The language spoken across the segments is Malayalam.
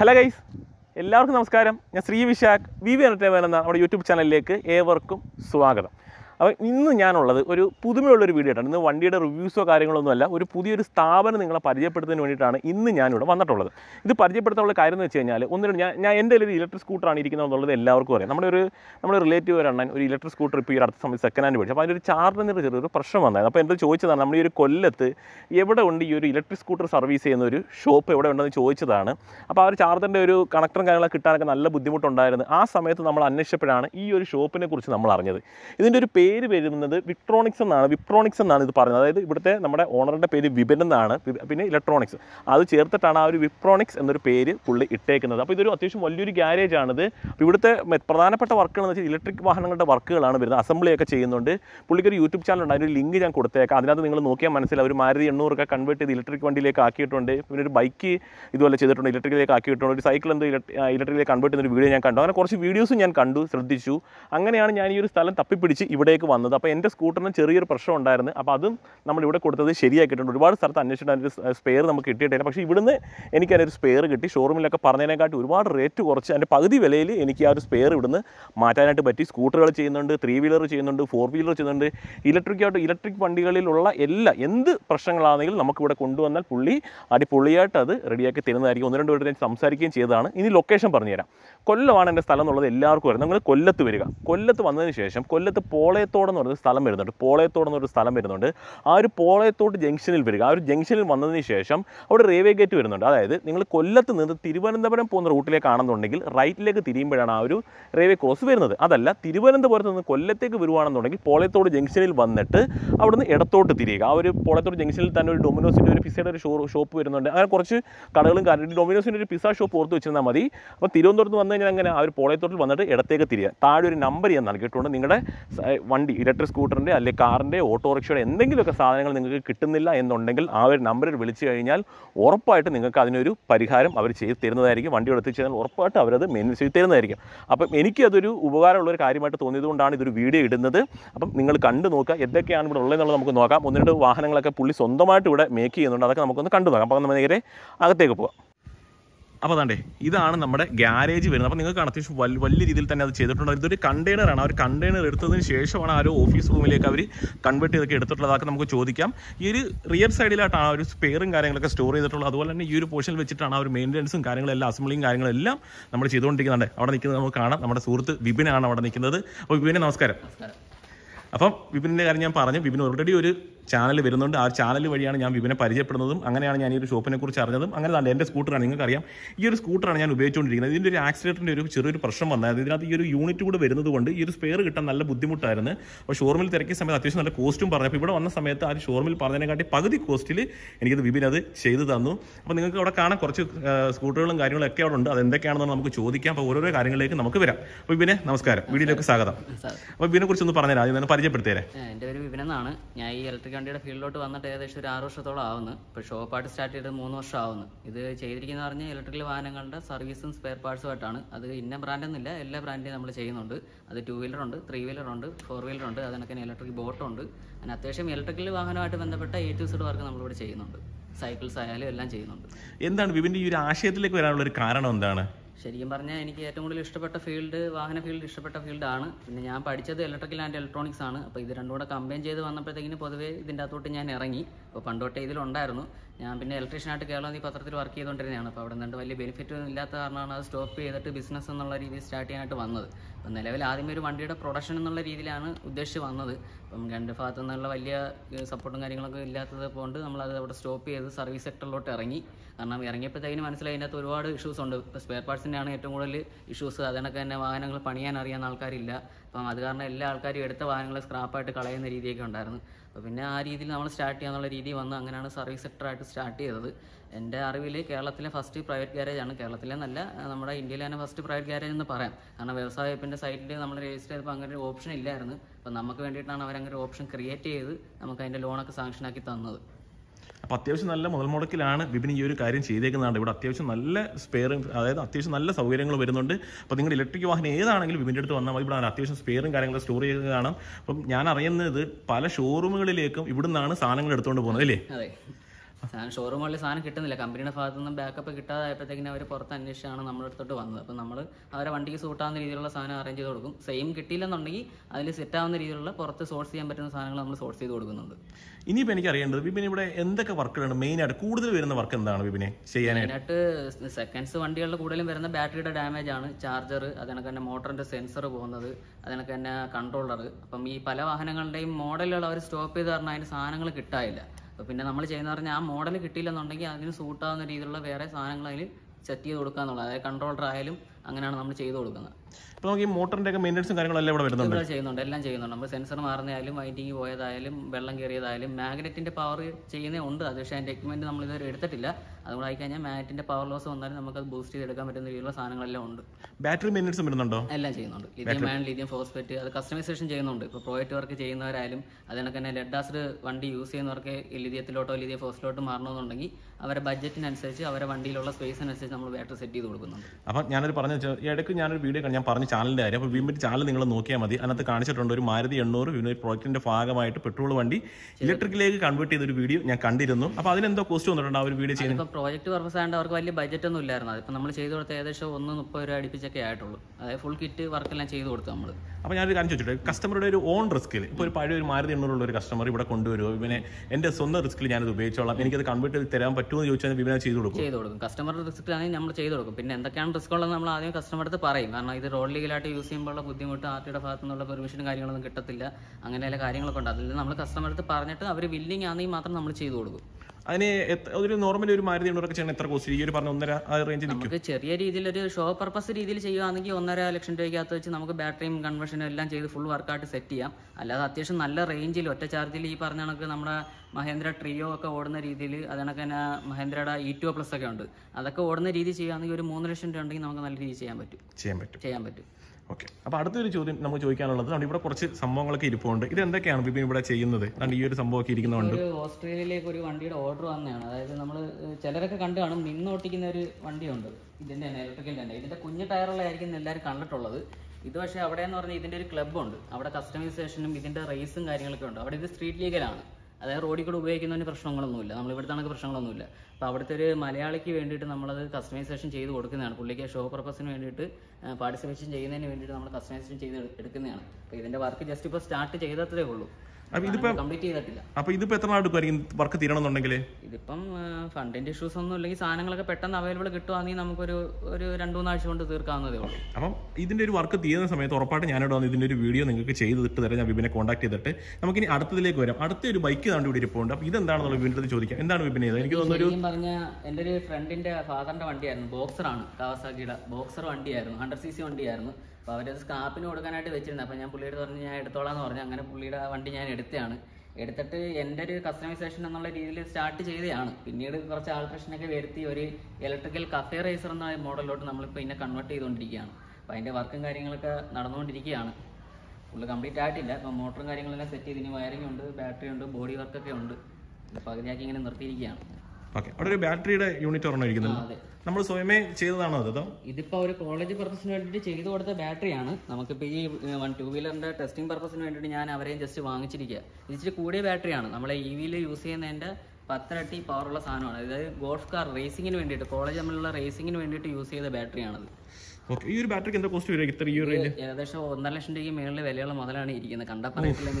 ഹലോ ഗൈസ് എല്ലാവർക്കും നമസ്കാരം. ഞാൻ Shri Vishakh V V entertainment എന്ന നമ്മുടെ യൂട്യൂബ് ചാനലിലേക്ക് ഏവർക്കും സ്വാഗതം. അപ്പോൾ ഇന്ന് ഞാനുള്ളത് ഒരു പുതുമയുള്ളൊരു വീഡിയോ ആയിട്ടാണ്. ഇന്ന് വണ്ടിയുടെ റിവ്യൂസോ കാര്യങ്ങളൊന്നും അല്ല. ഒരു പുതിയൊരു സ്ഥാപനം നിങ്ങളെ പരിചയപ്പെടുത്തുന്നതിന് വേണ്ടിയിട്ടാണ് ഇന്ന് ഞാനിവിടെ വന്നിട്ടുള്ളത്. ഇത് പരിചയപ്പെടുത്താനുള്ള കാര്യം എന്ന് വെച്ച് കഴിഞ്ഞാൽ ഒന്നിനും ഞാൻ ഞാൻ എന്റെ ഒരു ഇലക്ട്രിക് സ്കൂട്ടറാണ് ഇരിക്കുന്നത് എന്നുള്ളത് എല്ലാവർക്കും അറിയാം. നമ്മുടെ ഒരു നമ്മുടെ റിലേറ്റീവ് ഒരു അണ്ണൻ ഒരു ഇലക്ട്രിക് സ്കൂട്ടർ ഇപ്പോൾ ഈ അടുത്ത സമയത്ത് സെക്കൻഡ് ഹാൻഡ് മേടിച്ചു. അപ്പോൾ അതിന്റെ ഒരു ചാർജിന്റെ ചെറിയൊരു പ്രശ്നം വന്നായിരുന്നു. അപ്പോൾ എന്റെ ചോദിച്ചതാണ് നമ്മുടെ ഈ ഒരു കൊല്ലത്ത് എവിടെ ഉണ്ട് ഈ ഒരു ഇലക്ട്രിക് സ്കൂട്ടർ സർവീസ് ചെയ്യുന്ന ഒരു ഷോപ്പ് എവിടെ ഉണ്ടെന്ന് ചോദിച്ചതാണ്. അപ്പോൾ ആ ഒരു ചാർജറിന്റെ ഒരു കണക്ടറും കാര്യങ്ങളൊക്കെ കിട്ടാനൊക്കെ നല്ല ബുദ്ധിമുട്ടുണ്ടായിരുന്നു. ആ സമയത്ത് നമ്മൾ അന്വേഷിച്ചപ്പോഴാണ് ഈ ഒരു ഷോപ്പിനെ കുറിച്ച് നമ്മൾ അറിഞ്ഞത്. ഇതിന്റെ ഒരു വരുന്നത് വിക്ട്രോണിക്സ് എന്നാണ്. വിപ്രോണിക്സ് എന്നാണ് ഇത് പറയുന്നത്. അതായത് ഇവിടുത്തെ നമ്മുടെ ഓണറിന്റെ പേര് വിപൻ എന്നാണ്. പിന്നെ ഇലക്ട്രോണിക്സ് അത് ചേർത്തിട്ടാണ് ആ ഒരു വിപ്രോണിക്സ് എന്നൊരു പേര് പുള്ളി ഇട്ടേക്കുന്നത്. അപ്പോൾ ഇതൊരു അത്യാവശ്യം വലിയൊരു ഗ്യാരേജ് ആണിത്. ഇവിടുത്തെ പ്രധാനപ്പെട്ട വർക്കുകൾ എന്ന് വെച്ചാൽ ഇലക്ട്രിക് വാഹനങ്ങളുടെ വർക്കുകളാണ് വരുന്നത്. അസംബ്ലിയൊക്കെ ചെയ്യുന്നുണ്ട്. പുള്ളിക്ക് ഒരു യൂട്യൂബ് ഉണ്ട്. അതിന്റെ ലിങ്ക് ഞാൻ കൊടുത്തേക്കാം. അതിനകത്ത് നിങ്ങൾ നോക്കിയാൽ മനസ്സിലാവും. ഒരു മാരുതി എണ്ണൂറൊക്കെ കൺവേർട്ട് ചെയ്ത് ഇലക്ട്രിക് വണ്ടിയിലേക്ക് ആക്കിയിട്ടുണ്ട്. പിന്നെ ഒരു ബൈക്ക് ഇതുപോലെ ചെയ്തിട്ടുണ്ട്. ഇലക്ട്രിക്കിലേക്ക് ആക്കിയിട്ടുണ്ട്. ഒരു സൈക്കിൾ എന്തോ ഇലക്ട്രിക്കിലേക്ക് കൺവേർട്ട് ചെയ്യുന്ന ഒരു വീഡിയോ ഞാൻ കണ്ടു. അങ്ങനെ കുറച്ച് വീഡിയോസും ഞാൻ കണ്ടു. ശ്രദ്ധിച്ചു. അങ്ങനെയാണ് ഞാൻ ഈ ഒരു സ്ഥലം തപ്പിപ്പിടിച്ച് ഇവിടേക്ക് വന്നത്. അപ്പോൾ എന്റെ സ്കൂട്ടറിന് ചെറിയൊരു പ്രശ്നം ഉണ്ടായിരുന്നു. അപ്പോൾ അതും നമ്മളിവിടെ കൊടുത്തത് ശരിയാക്കിയിട്ടുണ്ട്. ഒരുപാട് സ്ഥലത്ത് അന്വേഷിച്ചിട്ട് അതിന്റെ സ്പെയർ നമുക്ക് കിട്ടിയിട്ടില്ല. പക്ഷേ ഇവിടുന്ന് എനിക്ക് അതിനൊരു സ്പെയർ കിട്ടി. ഷോറൂമിലൊക്കെ പറഞ്ഞതിനെക്കാട്ടി ഒരുപാട് റേറ്റ് കുറച്ച്. അതിന്റെ പകുതി വിലയിൽ എനിക്ക് ആ ഒരു സ്പെയർ ഇവിടുന്ന് മാറ്റാനായിട്ട് പറ്റി. സ്കൂട്ടറുകൾ ചെയ്യുന്നുണ്ട് ത്രീ വീലർ ചെയ്യുന്നുണ്ട് ഫോർ വീലർ ചെയ്യുന്നുണ്ട്. ഇലക്ട്രിക് ആയിട്ട് ഇലക്ട്രിക് വണ്ടികളിലുള്ള എല്ലാ എന്ത് പ്രശ്നങ്ങളാണെങ്കിലും നമുക്കിവിടെ കൊണ്ടുവന്നാൽ പുള്ളി അടിപൊളിയായിട്ട് അത് റെഡിയാക്കി തരുന്നതായിരിക്കും. ഒന്ന് രണ്ട് പേരുടെ സംസാരിക്കുകയും ചെയ്തതാണ്. ഇനി ലൊക്കേഷൻ പറഞ്ഞുതരാം. കൊല്ലമാണ് എന്റെ സ്ഥലം എന്നുള്ളത് എല്ലാവർക്കും അറിയാം. നിങ്ങൾ കൊല്ലത്ത് വരിക. കൊല്ലത്ത് വന്നതിന് ശേഷം കൊല്ലത്ത് പോളയത്തോട് എന്ന് പറയുന്ന സ്ഥലം വരുന്നുണ്ട്. പോളയത്തോട് എന്നൊരു സ്ഥലം വരുന്നുണ്ട്. ആ ഒരു പോളയത്തോട് ജംഗ്ഷനിൽ വരിക ആ ഒരു ജംഗ്ഷനിൽ വന്നതിന് ശേഷം അവിടെ റെയിൽവേ ഗേറ്റ് വരുന്നുണ്ട്. അതായത് നിങ്ങൾ കൊല്ലത്ത് നിന്ന് തിരുവനന്തപുരം പോകുന്ന റൂട്ടിലേക്കാണെന്നുണ്ടെങ്കിൽ റൈറ്റിലേക്ക് തിരിയുമ്പോഴാണ് ആ ഒരു റെയിൽവേ ക്രോസ് വരുന്നത്. അതല്ല തിരുവനന്തപുരത്ത് നിന്ന് കൊല്ലത്തേക്ക് വരുവാണെന്നുണ്ടെങ്കിൽ പോളയത്തോട് ജംഗ്ഷനിൽ വന്നിട്ട് അവിടുന്ന് ഇടത്തോട്ട് തിരിയുക. ആ ഒരു പോളത്തോട് ജംഗ്ഷനിൽ തന്നെ ഒരു ഡൊമിനോസിന്റെ ഒരു പിസയുടെ ഒരു ഷോ ഷോപ്പ് വരുന്നുണ്ട്. അങ്ങനെ കുറച്ച് കടകളും കാര്യങ്ങളും. ഡൊമിനോസിന്റെ ഒരു പിസ ഷോപ്പ് ഓർത്ത് വെച്ചിരുന്നാൽ മതി. അപ്പോൾ തിരുവനന്തപുരത്ത് വന്നു കഴിഞ്ഞാൽ അങ്ങനെ ആ ഒരു പോളയത്തോട്ടിൽ വന്നിട്ട് ഇടത്തേക്ക് തിരിയുക. താഴെ ഒരു നമ്പർ ഞാൻ നൽകിയിട്ടുണ്ട്. നിങ്ങളുടെ വണ്ടി ഇലക്ട്രിക് സ്കൂട്ടറിന്റെ അല്ലെങ്കിൽ കാറിന്റെ ഓട്ടോറിക്ഷയുടെ എന്തെങ്കിലുമൊക്കെ സാധനങ്ങൾ നിങ്ങൾക്ക് കിട്ടുന്നില്ല എന്നുണ്ടെങ്കിൽ ആ ഒരു നമ്പറിൽ വിളിച്ചു കഴിഞ്ഞാൽ ഉറപ്പായിട്ട് നിങ്ങൾക്ക് അതിനൊരു പരിഹാരം അവർ ചെയ്ത് തരുന്നതായിരിക്കും. വണ്ടി എടുത്തു കഴിഞ്ഞാൽ ഉറപ്പായിട്ട് അവരത് മെയിൻ ചെയ്ത് തരുന്നതായിരിക്കും. അപ്പം എനിക്കതൊരു ഉപകാരമുള്ള ഒരു കാര്യമായിട്ട് തോന്നിയതുകൊണ്ടാണ് ഇതൊരു വീഡിയോ ഇടുന്നത്. അപ്പം നിങ്ങൾ കണ്ടു നോക്കുക എന്തൊക്കെയാണ് ഇവിടെ ഉള്ളതെന്നുള്ളത് നമുക്ക് നോക്കാം. ഒന്ന് രണ്ട് വാഹനങ്ങളൊക്കെ പുള്ളി സ്വന്തമായിട്ട് ഇവിടെ മേക്ക് ചെയ്യുന്നുണ്ട്. അതൊക്കെ നമുക്കൊന്ന് കണ്ടു നോക്കാം. അപ്പം നേരെ അകത്തേക്ക് പോകാം അപ്പോൾ അതാണ്ടേ ഇതാണ് നമ്മുടെ ഗ്യാരേജ് വരുന്നത്. അപ്പോൾ നിങ്ങൾക്ക് അത്യാവശ്യം വലിയ രീതിയിൽ തന്നെ അത് ചെയ്തിട്ടുണ്ട്. ഇതൊരു കണ്ടെയ്നറാണ് ആണ്. ഒരു കണ്ടെയ്നർ എടുത്തതിന് ശേഷമാണ് ആ ഒരു ഓഫീസ് റൂമിലേക്ക് അവർ കൺവേർട്ട് ചെയ്തൊക്കെ എടുത്തിട്ടുള്ളത്. അതൊക്കെ നമുക്ക് ചോദിക്കാം. ഈ ഒരു റിയർ സൈഡിലായിട്ടാണ് ആ ഒരു സ്പെയറും കാര്യങ്ങളൊക്കെ സ്റ്റോർ ചെയ്തിട്ടുള്ളത്. അതുപോലെ തന്നെ ഈ ഒരു പോർഷനിൽ വെച്ചിട്ടാണ് ആ ഒരു മെയിന്റനൻസും കാര്യങ്ങളെല്ലാം അസംബ്ലിയും കാര്യങ്ങളെല്ലാം നമ്മൾ ചെയ്തുകൊണ്ടിരിക്കുന്നുണ്ട്. അവിടെ നിൽക്കുന്നത് നമുക്ക് കാണാം. നമ്മുടെ സുഹൃത്ത് വിപിനാണ് അവിടെ നിൽക്കുന്നത്. അപ്പോൾ വിപിനെ നമസ്കാരം. അപ്പം വിപിന്റെ കാര്യം ഞാൻ പറഞ്ഞു. വിപിൻ ഓൾറെഡി ഒരു ചാനൽ വരുന്നുണ്ട്. ആ ചാനൽ വഴിയാണ് ഞാൻ വിപിനെ പരിചയപ്പെടുന്നതും അങ്ങനെയാണ് ഞാൻ ഈ ഒരു ഷോപ്പിനെ കുറിച്ച് അറിഞ്ഞതും. അങ്ങനെ തന്നെ എന്റെ സ്കൂട്ടറാണ് നിങ്ങൾക്കറിയാം. ഈ ഒരു സ്കൂട്ടറാണ് ഞാൻ ഉപയോഗിച്ചുകൊണ്ടിരിക്കുന്നത്. ഇതിന്റെ ഒരു ആക്സിഡന്റിന്റെ ഒരു ചെറിയൊരു പ്രശ്നം വന്നത് ഇതിനകത്ത് ഈ ഒരു യൂണിറ്റ് കൂടെ വരുന്നത് കൊണ്ട് ഈ ഒരു സ്പെയർ കിട്ടാൻ നല്ല ബുദ്ധിമുട്ടായിരുന്നു. അപ്പോൾ ഷോറൂമിൽ തിരക്കിയ സമയത്ത് അത്യാവശ്യം നല്ല കോസ്റ്റും പറഞ്ഞു അപ്പോൾ ഇവിടെ വന്ന സമയത്ത് ആ ഷോറൂമിൽ പറഞ്ഞതിനെക്കാട്ടി പകുതി കോസ്റ്റിൽ എനിക്കത് വിപിൻ അത് ചെയ്തു തന്നു. അപ്പോൾ നിങ്ങൾക്ക് അവിടെ കാണാൻ കുറച്ച് സ്കൂട്ടറുകളും കാര്യങ്ങളും ഒക്കെ അവിടെ ഉണ്ട്. അത് എന്തൊക്കെയാണെന്ന് നമുക്ക് ചോദിക്കാം. അപ്പോൾ ഓരോരോ കാര്യങ്ങളിലേക്ക് നമുക്ക് വരാം. അപ്പോൾ വിപിനെ നമസ്കാരം. വീഡിയോയിലേക്ക് സ്വാഗതം. അപ്പോൾ വിപിനെ കുറിച്ച് ഒന്ന് പറഞ്ഞുതരാം. ആദ്യം തന്നെ പരിചയപ്പെടുത്തേരെ എന്റെ പേര് വിപിനെന്നാണ് ഞാൻ ഈ ഇലക്ട്രിക് വണ്ടിയുടെ ഫീൽഡിലോട്ട് വന്നിട്ട് ഏകദേശം ഒരു ആറ് വർഷത്തോളം ആവുന്നു. ഇപ്പോൾ ഷോപ്പായിട്ട് സ്റ്റാർട്ട് ചെയ്തത് മൂന്ന് വർഷം ആവുന്നു ഇത് ചെയ്തിരിക്കുന്ന പറഞ്ഞ് ഇലക്ട്രിക്കൽ വാഹനങ്ങളുടെ സർവീസും സ്പെയർ പാർട്സും ആയിട്ടാണ്. അത് ഇന്ന ബ്രാൻഡൊന്നുമില്ല എല്ലാ ബ്രാൻഡിനും നമ്മൾ ചെയ്യുന്നുണ്ട്. അത് ടൂ വീലർ ഉണ്ട് ത്രീ വീലർ ഉണ്ട് ഫോർ വീലർ ഉണ്ട്. അതിനൊക്കെ ഇലക്ട്രിക് ബോട്ടുണ്ട് അതിന് അത്യാവശ്യം ഇലക്ട്രിക്കൽ വാഹനമായിട്ട് ബന്ധപ്പെട്ട എ ടു സെഡ് വർക്ക് നമ്മളിവിടെ ചെയ്യുന്നുണ്ട്. സൈക്കിൾസ് ആയാലും എല്ലാം ചെയ്യുന്നുണ്ട്. എന്താണ് വിപിന്റെ ഈ ഒരു ആശയത്തിലേക്ക് വരാനുള്ള ഒരു കാരണം എന്താണ്? ശരിക്കും പറഞ്ഞാൽ എനിക്ക് ഏറ്റവും കൂടുതൽ ഇഷ്ടപ്പെട്ട ഫീൽഡ് വാഹന ഫീൽഡ് ഇഷ്ടപ്പെട്ട ഫീൽഡാണ് പിന്നെ ഞാൻ പഠിച്ചത് ഇലക്ട്രിക്കൽ ആൻഡ് ഇലക്ട്രോണിക്സ് ആണ്. അപ്പോൾ ഇത് രണ്ടും കൂടെ കമ്പൈൻ ചെയ്ത് വന്നപ്പോഴത്തേക്കിന് പൊതുവേ ഇതിന്റെ അകത്തോട്ട് ഞാൻ ഇറങ്ങി. അപ്പോൾ പണ്ട് തൊട്ടേ ഇതിലുണ്ടായിരുന്നു ഞാൻ പിന്നെ ഇലക്ട്രീഷ്യനായിട്ട് കേരളം ഈ പത്രത്തിൽ വർക്ക് ചെയ്തുകൊണ്ടിരുന്നതാണ്. അപ്പോൾ അവിടെ നിന്ന് വലിയ ബെനിഫിറ്റ് ഇല്ലാത്ത കാരണമാണ് അത് സ്റ്റോപ്പ് ചെയ്തിട്ട് ബിസിനസ് എന്നുള്ള രീതിയിൽ സ്റ്റാർട്ട് ചെയ്യാനായിട്ട് വന്നത്. അപ്പം നിലവിൽ ആദ്യമേ ഒരു വണ്ടിയുടെ പ്രൊഡക്ഷൻ എന്നുള്ള രീതിയിലാണ് ഉദ്ദേശിച്ച് വന്നത്. അപ്പം രണ്ട് ഭാഗത്തു നിന്നുള്ള വലിയ സപ്പോർട്ടും കാര്യങ്ങളൊക്കെ ഇല്ലാത്തത് കൊണ്ട് നമ്മളത് അവിടെ സ്റ്റോപ്പ് ചെയ്ത് സർവീസ് സെക്ടറിലോട്ട് ഇറങ്ങി. കാരണം ഇറങ്ങിയപ്പോഴത്തേക്കിന് മനസ്സിലായി അതിനകത്ത് ഒരുപാട് ഇഷ്യൂസ് ഉണ്ട്. ഇപ്പോൾ സ്പെയർ പാർട്സിന്റെ ആണ് ഏറ്റവും കൂടുതൽ ഇഷ്യൂസ് അതിനൊക്കെ തന്നെ വാഹനങ്ങൾ പണിയാൻ അറിയാൻ ആൾക്കാരില്ല. അപ്പം അത് കാരണം എല്ലാ ആൾക്കാരും എടുത്ത വാഹനങ്ങൾ സ്ക്രാപ്പായിട്ട് കളയുന്ന രീതിയൊക്കെ ഉണ്ടായിരുന്നു. അപ്പോൾ പിന്നെ ആ രീതിയിൽ നമ്മൾ സ്റ്റാർട്ട് ചെയ്യാന്നുള്ള രീതി വന്ന് അങ്ങനെയാണ് സർവീസ് സെക്ടറായിട്ട് സ്റ്റാർട്ട് ചെയ്തത്. എന്റെ അറിവിൽ കേരളത്തിലെ ഫസ്റ്റ് പ്രൈവറ്റ് ഗ്യാരേജ് ആണ്. കേരളത്തിലെ നല്ല നമ്മുടെ ഇന്ത്യയിലെ തന്നെ ഫസ്റ്റ് പ്രൈവറ്റ് ഗ്യാരേജ് എന്ന് പറയാം. കാരണം വ്യവസായ വകുപ്പിന്റെ സൈറ്റിൽ നമ്മൾ രജിസ്റ്റർ ചെയ്തപ്പോൾ അങ്ങനെ ഒരു ഓപ്ഷൻ ഇല്ലായിരുന്നു. അപ്പോൾ നമുക്ക് വേണ്ടിയിട്ടാണ് അവരങ്ങനെ ഒരു ഓപ്ഷൻ ക്രിയേറ്റ് ചെയ്ത് നമുക്ക് അതിന്റെ ലോണൊക്കെ സാങ്ഷനാക്കി തന്നത്. അപ്പോൾ അത്യാവശ്യം നല്ല മുതൽ മുടക്കിലാണ് വിപിൻ ഈ ഒരു കാര്യം ചെയ്തേക്കുന്നതാണ്. ഇവിടെ അത്യാവശ്യം നല്ല സ്പെയറും അതായത് അത്യാവശ്യം നല്ല സൗകര്യങ്ങൾ വരുന്നുണ്ട്. അപ്പോൾ നിങ്ങളുടെ ഇലക്ട്രിക് വാഹനം ഏതാണെങ്കിലും വിപിന്റെ അടുത്ത് വന്നാൽ മതി. ഇവിടെ അത്യാവശ്യം സ്പെയറും കാര്യങ്ങളും സ്റ്റോർ ചെയ്ത് കാണാം. അപ്പം ഞാൻ അറിയുന്നത് പല ഷോറൂമുകളിലേക്കും ഇവിടുന്നാണ് സാധനങ്ങൾ എടുത്തുകൊണ്ട് പോകുന്നത് അല്ലേ? സാധനം ഷോറൂമുകളിൽ സാധനം കിട്ടുന്നില്ല. കമ്പനിയുടെ ഭാഗത്തു നിന്നും ബാക്കപ്പ് കിട്ടാതായപ്പോഴത്തേക്കിനും അവർ പുറത്ത് അന്വേഷിച്ചാണ് നമ്മുടെ അടുത്തോട്ട് വന്നത്. അപ്പം നമ്മൾ അവരെ വണ്ടിക്ക് സൂട്ടാവുന്ന രീതിയിലുള്ള സാധനം അറേഞ്ച് ചെയ്ത് കൊടുക്കും. സെയിം കിട്ടിയില്ലെന്നുണ്ടെങ്കിൽ അതിൽ സെറ്റാവുന്ന രീതിയിലുള്ള പുറത്ത് സോഴ്സ് ചെയ്യാൻ പറ്റുന്ന സാധനങ്ങൾ നമ്മൾ സോഴ്സ് ചെയ്ത് കൊടുക്കുന്നുണ്ട്. ഇനിയിപ്പോൾ എനിക്ക് അറിയേണ്ടത് വിപിൻ ഇവിടെ എന്തൊക്കെ വർക്കുകളാണ് മെയിനായിട്ട് കൂടുതൽ വരുന്ന വർക്ക് എന്താണ് വിപിനെ? ചെയ്യാനായിട്ട്. സെക്കൻഡ്സ് വണ്ടികളിൽ കൂടുതലും വരുന്ന ബാറ്ററിയുടെ ഡാമേജ് ആണ്. ചാർജർ അതിനൊക്കെ തന്നെ മോട്ടറിന്റെ സെൻസർ പോകുന്നത് അതിനൊക്കെ തന്നെ കൺട്രോളർ അപ്പം ഈ പല വാഹനങ്ങളുടെയും മോഡലുകൾ അവർ സ്റ്റോപ്പ് ചെയ്ത് പറഞ്ഞാൽ അതിന് സാധനങ്ങൾ കിട്ടാനില്ല. അപ്പോൾ പിന്നെ നമ്മൾ ചെയ്യുന്ന പറഞ്ഞാൽ ആ മോഡൽ കിട്ടിയില്ലെന്നുണ്ടെങ്കിൽ അതിന് സൂട്ടാവുന്ന രീതിയിലുള്ള വേറെ സാധനങ്ങൾ അതിൽ സെറ്റ് ചെയ്ത് കൊടുക്കുക എന്നുള്ളത്. അതായത് കൺട്രോളർ ആയാലും അങ്ങനെയാണ് നമ്മൾ ചെയ്ത് കൊടുക്കുന്നത്. ഇപ്പോൾ നമുക്ക് ഈ മോട്ടറിന്റെ ഒക്കെ മെയിന്റെനൻസും കാര്യങ്ങളെല്ലാം ഇവിടെ വരുന്നുണ്ട്. ചെയ്യുന്നുണ്ട്. എല്ലാം ചെയ്യുന്നുണ്ട്. നമ്മൾ സെൻസർ മാറുന്നതായാലും വൈൻഡിങ് പോയതായാലും വെള്ളം കയറിയതായാലും മാഗ്നറ്റിന്റെ പവർ ചെയ്യുന്നേ ഉണ്ട്. അത് പക്ഷേ അതിന്റെ എക്യുപ്മെന്റ് നമ്മൾ ഇതുവരെ എടുത്തിട്ടില്ല. അതുകൂടെ ആയിക്കഴിഞ്ഞാൽ മാറ്റിന്റെ പവർ ലോസ് വന്നാലും നമുക്ക് അത് ബൂസ്റ്റ് ചെയ്തെടുക്കാൻ പറ്റുന്ന രീതിയിലുള്ള സാധനങ്ങളെല്ലാം ഉണ്ട്. ബാറ്ററി മെയിൻസ് വരുന്നുണ്ടോ? എല്ലാം ചെയ്യുന്നുണ്ട്. ലിഥിയം ആൻഡ് ലിഥിയം ഫോസ്ഫേറ്റ് അത് കസ്റ്റമൈസേഷൻ ചെയ്യുന്നുണ്ട്. ഇപ്പോൾ പ്രോജക്റ്റ് വർക്ക് ചെയ്യുന്നവരായാലും അതിനൊക്കെ തന്നെ ലെഡ് ആസിഡ് വണ്ടി യൂസ് ചെയ്യുന്നവർക്ക് ലിഥിയത്തിലോട്ടോ ലിഥിയം ഫോസ്ഫിലോട്ടോ മാറണമെന്നുണ്ടെങ്കിൽ അവരുടെ ബഡ്ജറ്റിനനുസരിച്ച് അവരുടെ വണ്ടിയിലുള്ള സ്പേസ് അനുസരിച്ച് നമ്മൾ ബാറ്ററി സെറ്റ് ചെയ്ത് കൊടുക്കുന്നുണ്ട്. അപ്പം ഞാനൊരു പറഞ്ഞു വെച്ചാൽ ഇടയ്ക്ക് ഞാനൊരു വീഡിയോ കണ്ടു ഞാൻ പറഞ്ഞ ചാനലിന്റെ കാര്യം അപ്പോൾ വീമ്പിന്റെ ചാനൽ നിങ്ങൾ നോക്കിയാൽ മതി. അതിനകത്ത് കാണിച്ചിട്ടുണ്ട് ഒരു മാരുതി എണ്ണൂറ് വിനോദ് പ്രോജക്റ്റിന്റെ ഭാഗമായിട്ട് പെട്രോൾ വണ്ടി ഇലക്ട്രിക്കിലേക്ക് കൺവേർട്ട് ചെയ്തൊരു വീഡിയോ ഞാൻ കണ്ടിരുന്നു. അപ്പോൾ അതിനെന്തോ കോസ്റ്റ് വന്നിട്ടുണ്ട് ആ ഒരു വീഡിയോ ചെയ്യുന്നത് ഇപ്പോൾ പ്രോജക്റ്റ് പർപ്പസ് ആയതുകൊണ്ട് അവർക്ക് വലിയ ബഡ്ജറ്റ് ഒന്നും ഇല്ലായിരുന്നു. അതിപ്പോൾ നമ്മൾ ചെയ്ത് കൊടുത്ത ഏകദേശം ഒന്ന് മുപ്പത് രൂപ അടുപ്പിച്ചൊക്കെ ആയിട്ടുള്ളൂ. അതായത് ഫുൾ കിറ്റ് വർക്കെല്ലാം ചെയ്ത് കൊടുത്തു നമ്മൾ അപ്പോൾ ഞാനൊരു കാര്യം ചോദിച്ചിട്ട് കസ്റ്റമറുടെ ഒരു ഓൺ റിസ്കിൽ ഇപ്പോൾ ഒരു പഴയ ഒരു മാരുതി എണ്ണൂറുള്ള ഒരു കസ്റ്റമർ ഇവിടെ കൊണ്ടുവരുമോ ഇവനെ എന്റെ സ്വന്തം റിസ്കിൽ ഞാനത് ഉപയോഗിച്ചോളാം. എനിക്കത് കൺവേർട്ട് ചെയ്ത് തരാൻ പറ്റുമോ എന്ന് ചോദിച്ചാൽ വിവരം ചെയ്തു കൊടുക്കും. ചെയ്തു കൊടുക്കും. കസ്റ്റമറുടെ ആണെങ്കിൽ നമ്മൾ ചെയ്തു കൊടുക്കും. പിന്നെ എന്തൊക്കെയാണ് റിസ്ക് ഉള്ളത് നമ്മൾ ആദ്യം കസ്റ്റമർ അടുത്ത് പറയും. കാരണം ഇത് റോഡ് ലീഗലായിട്ട് യൂസ് ചെയ്യുമ്പോഴുള്ള ബുദ്ധിമുട്ട് ആർട്ടിയുടെ ഭാഗത്തു നിന്നുള്ള പെർമിഷനും കാര്യങ്ങളൊന്നും കിട്ടത്തില്ല. അങ്ങനെയുള്ള കാര്യങ്ങളൊക്കെ ഉണ്ട്. അതിൽ നമ്മൾ കസ്റ്റമർ അടുത്ത് പറഞ്ഞിട്ട് അവർ വില്ലിങ് ആണെങ്കിൽ മാത്രം നമ്മൾ ചെയ്തു കൊടുക്കും. അതിന് ഒരു നോർമലി ഒരു മാരുതി ഉണ്ടൊക്കെ ചെയ്യണം എത്ര കോസ്റ്റ് ഈ ഒരു പറഞ്ഞ ഒന്നര ആ റേഞ്ച് നമുക്ക് ചെറിയ രീതിയിൽ ഒരു ഷോ പർപ്പസ് രീതിയിൽ ചെയ്യുകയാണെങ്കിൽ ഒന്നര ലക്ഷം രൂപയ്ക്കകത്ത് വെച്ച് നമുക്ക് ബാറ്ററിയും കൺവെർഷനും എല്ലാം ചെയ്ത് ഫുൾ വർക്കായിട്ട് സെറ്റ് ചെയ്യാം. അല്ലാതെ അത്യാവശ്യം നല്ല റേഞ്ചിൽ ഒറ്റ ചാർജിൽ ഈ പറഞ്ഞ കണക്ക് നമ്മുടെ മഹേന്ദ്ര ട്രിയോ ഒക്കെ ഓടുന്ന രീതിയിൽ അതിനൊക്കെ തന്നെ മഹേന്ദ്രയുടെ ഇ ടു പ്ലസ് ഒക്കെ ഉണ്ട്. അതൊക്കെ ഓടുന്ന രീതി ചെയ്യുകയാണെങ്കിൽ ഒരു മൂന്ന് ലക്ഷം രൂപ ഉണ്ടെങ്കിൽ നമുക്ക് നല്ല രീതിയിൽ ചെയ്യാൻ പറ്റും. ചെയ്യാൻ പറ്റും. ചെയ്യാൻ പറ്റും. ഓക്കെ അപ്പോൾ അടുത്തൊരു ചോദ്യം നമുക്ക് ചോദിക്കാനുള്ളത് നമ്മുടെ ഇവിടെ കുറച്ച് സംഭവങ്ങളൊക്കെ ഇരിപ്പുണ്ട്. ഇത് എന്തൊക്കെയാണ് ബിബിൻ ഇവിടെ ചെയ്യുന്നത്? അതുകൊണ്ട് ഈ ഒരു സംഭവമൊക്കെ ഇരിക്കുന്നുണ്ട്. ഓസ്ട്രേലിയയിലേക്ക് ഒരു വണ്ടിയുടെ ഓർഡർ വന്നതാണ്. അതായത് നമ്മൾ ചിലരൊക്കെ കണ്ടു കാണും നിന്നോട്ടിക്കുന്ന ഒരു വണ്ടിയുണ്ട്. ഇതിന്റെ തന്നെ ഇലക്ട്രിക്കൽ തന്നെ. ഇതിന്റെ കുഞ്ഞു ടയറുകളായിരിക്കും എല്ലാവരും കണ്ടിട്ടുള്ളത്. ഇത് പക്ഷേ അവിടെ എന്ന് പറഞ്ഞാൽ ഇതിന്റെ ഒരു ക്ലബ്ബുണ്ട് അവിടെ കസ്റ്റമൈസേഷനും ഇതിന്റെ റേസും കാര്യങ്ങളൊക്കെ ഉണ്ട്. അവിടെ ഇത് സ്ട്രീറ്റ് ലീഗലാണ് അതായത് റോഡിൽ കൂടെ ഉപയോഗിക്കുന്നതിന് പ്രശ്നങ്ങളൊന്നുമില്ല. നമ്മൾ ഇവിടുത്തെ പ്രശ്നങ്ങളൊന്നുമില്ല. അപ്പോൾ അവിടുത്തെ ഒരു മലയാളിക്ക് വേണ്ടിയിട്ട് നമ്മളത് കസ്റ്റമൈസേഷൻ ചെയ്ത് കൊടുക്കുന്നതാണ്. പുള്ളിക്ക് ഷോ പർപ്പസിന് വേണ്ടിയിട്ട് പാർട്ടിസിപ്പേഷൻ ചെയ്യുന്നതിന് വേണ്ടിയിട്ട് നമ്മൾ കസ്റ്റമൈസേഷൻ ചെയ്ത് എടു- എടുക്കുന്നതാണ്. അപ്പോൾ ഇതിന്റെ വർക്ക് ജസ്റ്റ് ഇപ്പോൾ സ്റ്റാർട്ട് ചെയ്തത്രേ ഉള്ളൂ. കംപ്ലീറ്റ് ചെയ്തിട്ടില്ല. അപ്പോൾ ഇതിപ്പോ എത്ര നാൾ എടുക്കുമായിരിക്കും വർക്ക് തീരണമെന്നുണ്ടെങ്കിൽ ഇതിപ്പം ഫണ്ടിന്റെ ഇഷ്യൂസ് ഒന്നും ഇല്ലെങ്കിൽ സാധനങ്ങളൊക്കെ പെട്ടെന്ന് അവൈലബിൾ കിട്ടുവാണെങ്കിൽ നമുക്കൊരു ഒരു രണ്ടു മൂന്നാഴ്ച കൊണ്ട് തീർക്കാവുന്നതേ ഉള്ളൂ. അപ്പം ഇതിന്റെ ഒരു വർക്ക് തീരുന്ന സമയത്ത് ഉറപ്പായിട്ട് ഞാനിവിടെ വന്ന് ഇതിന്റെ ഒരു വീഡിയോ നിങ്ങൾക്ക് ചെയ്ത് ഇട്ട് തരാം. ഞാൻ വിപിനെ കോൺടാക്ട് ചെയ്തിട്ട് നമുക്ക് ഇനി അടുത്തതിലേക്ക് വരാം. അടുത്ത ഒരു ബൈക്ക് കണ്ടു ഇവിടെ ഇരിപ്പുണ്ട്. അപ്പൊ ഇതെന്താണെന്നുള്ള വീണ്ടും ചോദിക്കാം. എന്താണ് വിപിനെ എനിക്ക് തോന്നുന്നു പറഞ്ഞ എന്റെ ഒരു ഫ്രണ്ടിന്റെ ഫാദറിന്റെ വണ്ടിയായിരുന്നു. ആണ്. കാവാസാക്കിയുടെ ബോക്സർ വണ്ടിയായിരുന്നു. ഹൺഡ്രഡ് സി സി വണ്ടിയായിരുന്നു. അപ്പോൾ അവരത് സ്കാപ്പിന് കൊടുക്കാനായിട്ട് വെച്ചിരുന്നു. അപ്പോൾ ഞാൻ പുള്ളിയുടെ പറഞ്ഞ് ഞാൻ എടുത്തോളാന്ന് പറഞ്ഞു. അങ്ങനെ പുള്ളിയുടെ വണ്ടി ഞാൻ എടുത്തതാണ്. എടുത്തിട്ട് എന്റെ ഒരു കസ്റ്റമൈസേഷൻ എന്നുള്ള രീതിയിൽ സ്റ്റാർട്ട് ചെയ്തതാണ്. പിന്നീട് കുറച്ച് ആൾട്രേഷനൊക്കെ വരുത്തി ഒരു ഇലക്ട്രിക്കൽ കഫേ റേസർ എന്ന മോഡലിലോട്ട് നമ്മളിപ്പോൾ ഇന്നെ കൺവേർട്ട് ചെയ്തുകൊണ്ടിരിക്കുകയാണ് അപ്പോൾ അതിന്റെ വർക്കും കാര്യങ്ങളൊക്കെ നടന്നുകൊണ്ടിരിക്കുകയാണ്. ഫുള്ള് കംപ്ലീറ്റ് ആയിട്ടില്ല. അപ്പോൾ മോട്ടറും കാര്യങ്ങളെല്ലാം സെറ്റ് ചെയ്ത് ഇനി വയറിംഗ് ഉണ്ട് ബാറ്ററി ഉണ്ട് ബോഡി വർക്കൊക്കെ ഉണ്ട്. പകുതിയാക്കി ഇങ്ങനെ നിർത്തിയിരിക്കുകയാണ്. ഓക്കെ. അവിടെ ഒരു ബാറ്ററിയുടെ യൂണിറ്റ് ഒരെണ്ണം ഇരിക്കുന്നുണ്ട്. നമ്മൾ സ്വയമേ ചെയ്തതാണോ അത് ഇതിപ്പോ ഒരു കോളേജ് പർപ്പസിന് വേണ്ടിയിട്ട് ചെയ്തു കൊടുത്ത ബാറ്ററിയാണ് നമുക്കിപ്പോ ഈ വൺ ടൂ വീലറിന്റെ ടെസ്റ്റിംഗ് പർപ്പസിന് വേണ്ടിയിട്ട് ഞാൻ അവരെയും ജസ്റ്റ് വാങ്ങിച്ചിരിക്കുക ഇച്ചിരി കൂടിയ ബാറ്ററിയാണ് നമ്മളെ ഇ വിയിൽ യൂസ് ചെയ്യുന്നതിന്റെ പത്തരട്ടി പവറുള്ള സാധനമാണ്. അതായത് ഗോൾഫ് കാർ റേസിങ്ങിന് വേണ്ടിയിട്ട് കോളേജ് തമ്മിലുള്ള റേസിങ്ങിന് വേണ്ടിയിട്ട് യൂസ് ചെയ്ത ബാറ്ററിയാണത് ഓക്കെ ഈ ഒരു ബാറ്ററിക്ക് എന്താ കോസ്റ്റ് വരും ഇത്ര ഈ ഒരു ഏകദേശം ഒന്നര ലക്ഷം രൂപയ്ക്ക് മേളിൽ വിലയുള്ള മുതലാണ് ഇരിക്കുന്നത്. കണ്ടാൽ പറയത്തില്ലേ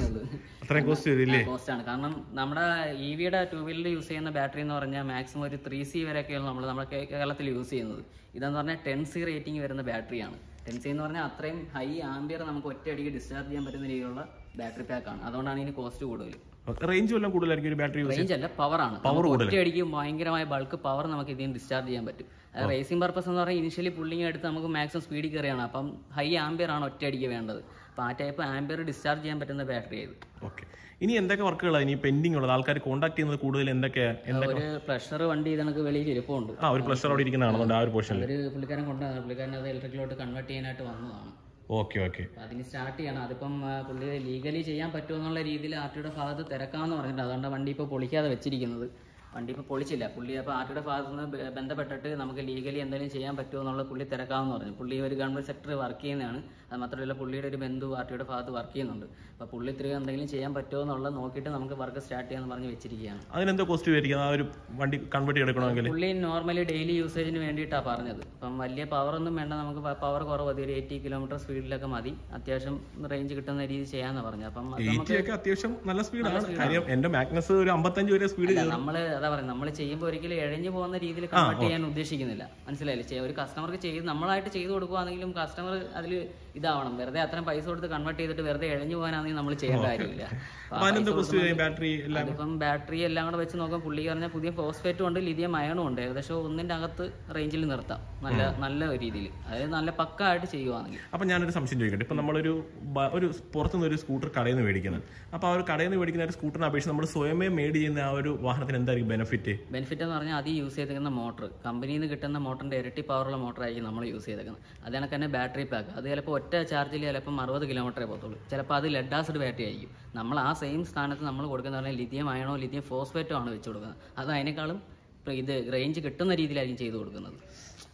അത്രയും കോസ്റ്റ് വരില്ലേ കോസ്റ്റ് ആണ്. കാരണം നമ്മുടെ ഇ വിയുടെ ടൂ വീലറിൽ യൂസ് ചെയ്യുന്ന ബാറ്ററി എന്ന് പറഞ്ഞാൽ മാക്സിമം ഒരു ത്രീ സി വരെയൊക്കെയാണ് നമ്മൾ നമ്മുടെ കേരളത്തിൽ യൂസ് ചെയ്യുന്നത്. ഇതെന്ന് പറഞ്ഞാൽ ടെൻ സി റേറ്റിംഗ് വരുന്ന ബാറ്ററിയാണ് ടെൻ സി എന്ന് പറഞ്ഞാൽ അത്രയും ഹൈ ആംബിയർ നമുക്ക് ഒറ്റയടിക്ക് ഡിസ്ചാർജ് ചെയ്യാൻ പറ്റുന്ന രീതിയിലുള്ള ബാറ്ററി പാക്കാണ് അതുകൊണ്ടാണ് ഇതിന് കോസ്റ്റ് കൂടുതൽ റേഞ്ച് വല്ലതും കൂടുതലായിരിക്കും ഒരു ബാറ്ററി റേഞ്ച് അല്ല പവറാണ് പവർ ആണ് ഒറ്റയടിക്ക് ഭയങ്കരമായ ബൾക്ക് പവർ നമുക്ക് ഇതിന് ഡിസ്ചാർജ് ചെയ്യാൻ പറ്റും. റേസിംഗ് പർപ്പസ് എന്ന് പറഞ്ഞാൽ ഇനിഷ്യലി പുള്ളിങ് എടുത്ത് നമുക്ക് മാക്സിമം സ്പീഡിൽ കയറിയാണ് അപ്പം ഹൈ ആംബിയർ ആണ് ഒറ്റയടിക്ക് വേണ്ടത്. അപ്പം ആ ടൈപ്പ് ആംബിയർ ഡിസ്ചാർജ് ചെയ്യാൻ പറ്റുന്ന ബാറ്ററി ആയത്. ഓക്കെ ഇനി എന്തൊക്കെ വർക്കുകളാണ് ഇനി പെൻഡിങ് ഉള്ളത്? ആൾക്കാർ കോൺടാക്ട് ചെയ്യുന്നത് കൂടുതൽ എന്തൊക്കെയാണ് എന്തൊക്കെ ഒരു പ്ലഷർ വണ്ടി നമുക്ക് വെളിയിൽ ഇരിപ്പുണ്ട്. ആ ഒരു പ്ലഷർ അവിടെ ഇരിക്കുന്നതാണോ ആ ഒരു പോർഷൻ ഒരു പുള്ളിക്കാരൻ കൊണ്ടുവന്നത് പുള്ളിക്കാരൻ അത് ഇലക്ട്രിക്കിലോട്ട് കൺവേർട്ട് ചെയ്യാനായിട്ട് വന്നതാണ്. Okay okay. അതിന് സ്റ്റാർട്ട് ചെയ്യണം. അതിപ്പം പുള്ളി ലീഗലി ചെയ്യാൻ പറ്റുമോ എന്നുള്ള രീതിയിൽ ആർട്ടിയുടെ ഭാഗത്ത് തിരക്കാന്ന് പറഞ്ഞിട്ട് അതുകൊണ്ട് വണ്ടി ഇപ്പോൾ പൊളിക്കാതെ വെച്ചിരിക്കുന്നത്. വണ്ടി ഇപ്പോൾ പൊളിച്ചില്ല. പുള്ളി അപ്പോൾ ആർട്ടിയുടെ ഭാഗത്ത് നിന്ന് ബന്ധപ്പെട്ടിട്ട് നമുക്ക് ലീഗലി എന്തെങ്കിലും ചെയ്യാൻ പറ്റുമോ എന്നുള്ള പുള്ളി തിരക്കാമെന്ന് പറഞ്ഞു. പുള്ളി ഒരു ഗവൺമെന്റ് സെക്ടറിൽ വർക്ക് ചെയ്യുന്നതാണ്. അത് മാത്രമല്ല പുള്ളിയുടെ ഒരു ബന്ധു ആർട്ടിയുടെ ഭാഗത്ത് വർക്ക് ചെയ്യുന്നുണ്ട്. അപ്പോൾ പുള്ളി ഇത്രയും എന്തെങ്കിലും ചെയ്യാൻ പറ്റുമോ എന്നുള്ളത് നോക്കിയിട്ട് നമുക്ക് വർക്ക് സ്റ്റാർട്ട് ചെയ്യാമെന്ന് പറഞ്ഞ് വെച്ചിരിക്കുകയാണ്. അതിനെന്തോ കോസ്റ്റ് വരിക ആ ഒരു വണ്ടി കൺവേർട്ട് ചെയ്യണമെങ്കിൽ പുള്ളി നോർമലി ഡെയിലി യൂസേജിന് വേണ്ടിയിട്ടാണ് പറഞ്ഞത്. അപ്പം വലിയ പവർ ഒന്നും വേണ്ട. നമുക്ക് പവർ കുറവ്. മതി ഒരു എയ്റ്റി കിലോമീറ്റർ സ്പീഡിലൊക്കെ മതി. അത്യാവശ്യം റേഞ്ച് കിട്ടുന്ന രീതി ചെയ്യാമെന്ന് പറഞ്ഞു അപ്പം അത്യാവശ്യം നല്ല സ്പീഡാണ് കാര്യം എന്റെ മാഗ്നസ് ഒരു അമ്പത്തഞ്ച് വരെ സ്പീഡ് നമ്മൾ അതാ പറയുന്നത് നമ്മൾ ചെയ്യുമ്പോൾ ഒരിക്കലും ഇഴഞ്ഞു പോകുന്ന രീതിയിൽ കൺവേർട്ട് ചെയ്യാൻ ഉദ്ദേശിക്കുന്നില്ല. മനസ്സിലായില്ലേ? ഒരു കസ്റ്റമർക്ക് ചെയ്ത് നമ്മളായിട്ട് ചെയ്ത് കൊടുക്കുവാണെങ്കിലും കസ്റ്റമർ അതിൽ ഇതാവണം. വെറുതെ അത്രയും പൈസ കൊടുത്ത് കൺവേർട്ട് ചെയ്തിട്ട് വെറുതെ ഇഴഞ്ഞു പോകാനാണെങ്കിൽ നമ്മൾ ചെയ്യേണ്ട കാര്യമില്ല. അതിപ്പം ബാറ്ററി എല്ലാം കൂടെ വെച്ച് നോക്കാം പുള്ളി പറഞ്ഞാൽ പുതിയ ഫോസ്ഫേറ്റും ഉണ്ട് ലിഥിയം അയണും ഉണ്ട്. ഏകദേശം ഒന്നിന്റെ അകത്ത് റേഞ്ചിൽ നിർത്താം. നല്ല നല്ല രീതിയിൽ. അതായത് നല്ല പക്ക ആയിട്ട് ചെയ്യുവാണെങ്കിൽ. അപ്പൊ ഞാനൊരു സംശയം ചോദിക്കട്ടെ. ഇപ്പൊ നമ്മളൊരു ഒരു പുറത്തുനിന്ന് ഒരു സ്കൂട്ടർ കടയിൽ നിന്ന് മേടിക്കുന്നത്. അപ്പൊ ആ ഒരു കടയിൽ നിന്ന് മേടിക്കുന്ന ഒരു സ്കൂട്ടറിനെ അപേക്ഷിച്ച് നമ്മൾ സ്വയമേ മേഡ് ചെയ്യുന്ന ആ ഒരു വാഹനത്തിന് എന്തായിരിക്കും ബെനിഫിറ്റ് ബെനിഫിറ്റ് എന്ന് പറഞ്ഞാൽ അത് യൂസ് ചെയ്തിരിക്കുന്ന മോട്ടർ കമ്പനിയിൽ നിന്ന് കിട്ടുന്ന മോട്ടറിന്റെ ഇരട്ടി പവറുള്ള മോട്ടർ ആയിരിക്കും നമ്മൾ യൂസ് ചെയ്തേക്കുന്നത്. അത് കണക്ക് തന്നെ ബാറ്ററി പാക്ക് അത് ചിലപ്പോൾ ഒറ്റ ചാർജിൽ ചിലപ്പം അറുപത് കിലോമീറ്ററേ പോകത്തുള്ളൂ. ചിലപ്പോൾ അത് ആസിഡ് ബാറ്ററി ആയിരിക്കും. നമ്മൾ ആ സെയിം സ്ഥാനത്ത് നമ്മൾ കൊടുക്കുന്ന പറഞ്ഞാൽ ലിഥിയം അയണോ ലിഥിയം ഫോസ്ഫേറ്റോ ആണ് വെച്ച് കൊടുക്കുന്നത്. അത് അതിനേക്കാളും ഇത് റേഞ്ച് കിട്ടുന്ന രീതിയിലായിരിക്കും ചെയ്ത് കൊടുക്കുന്നത്.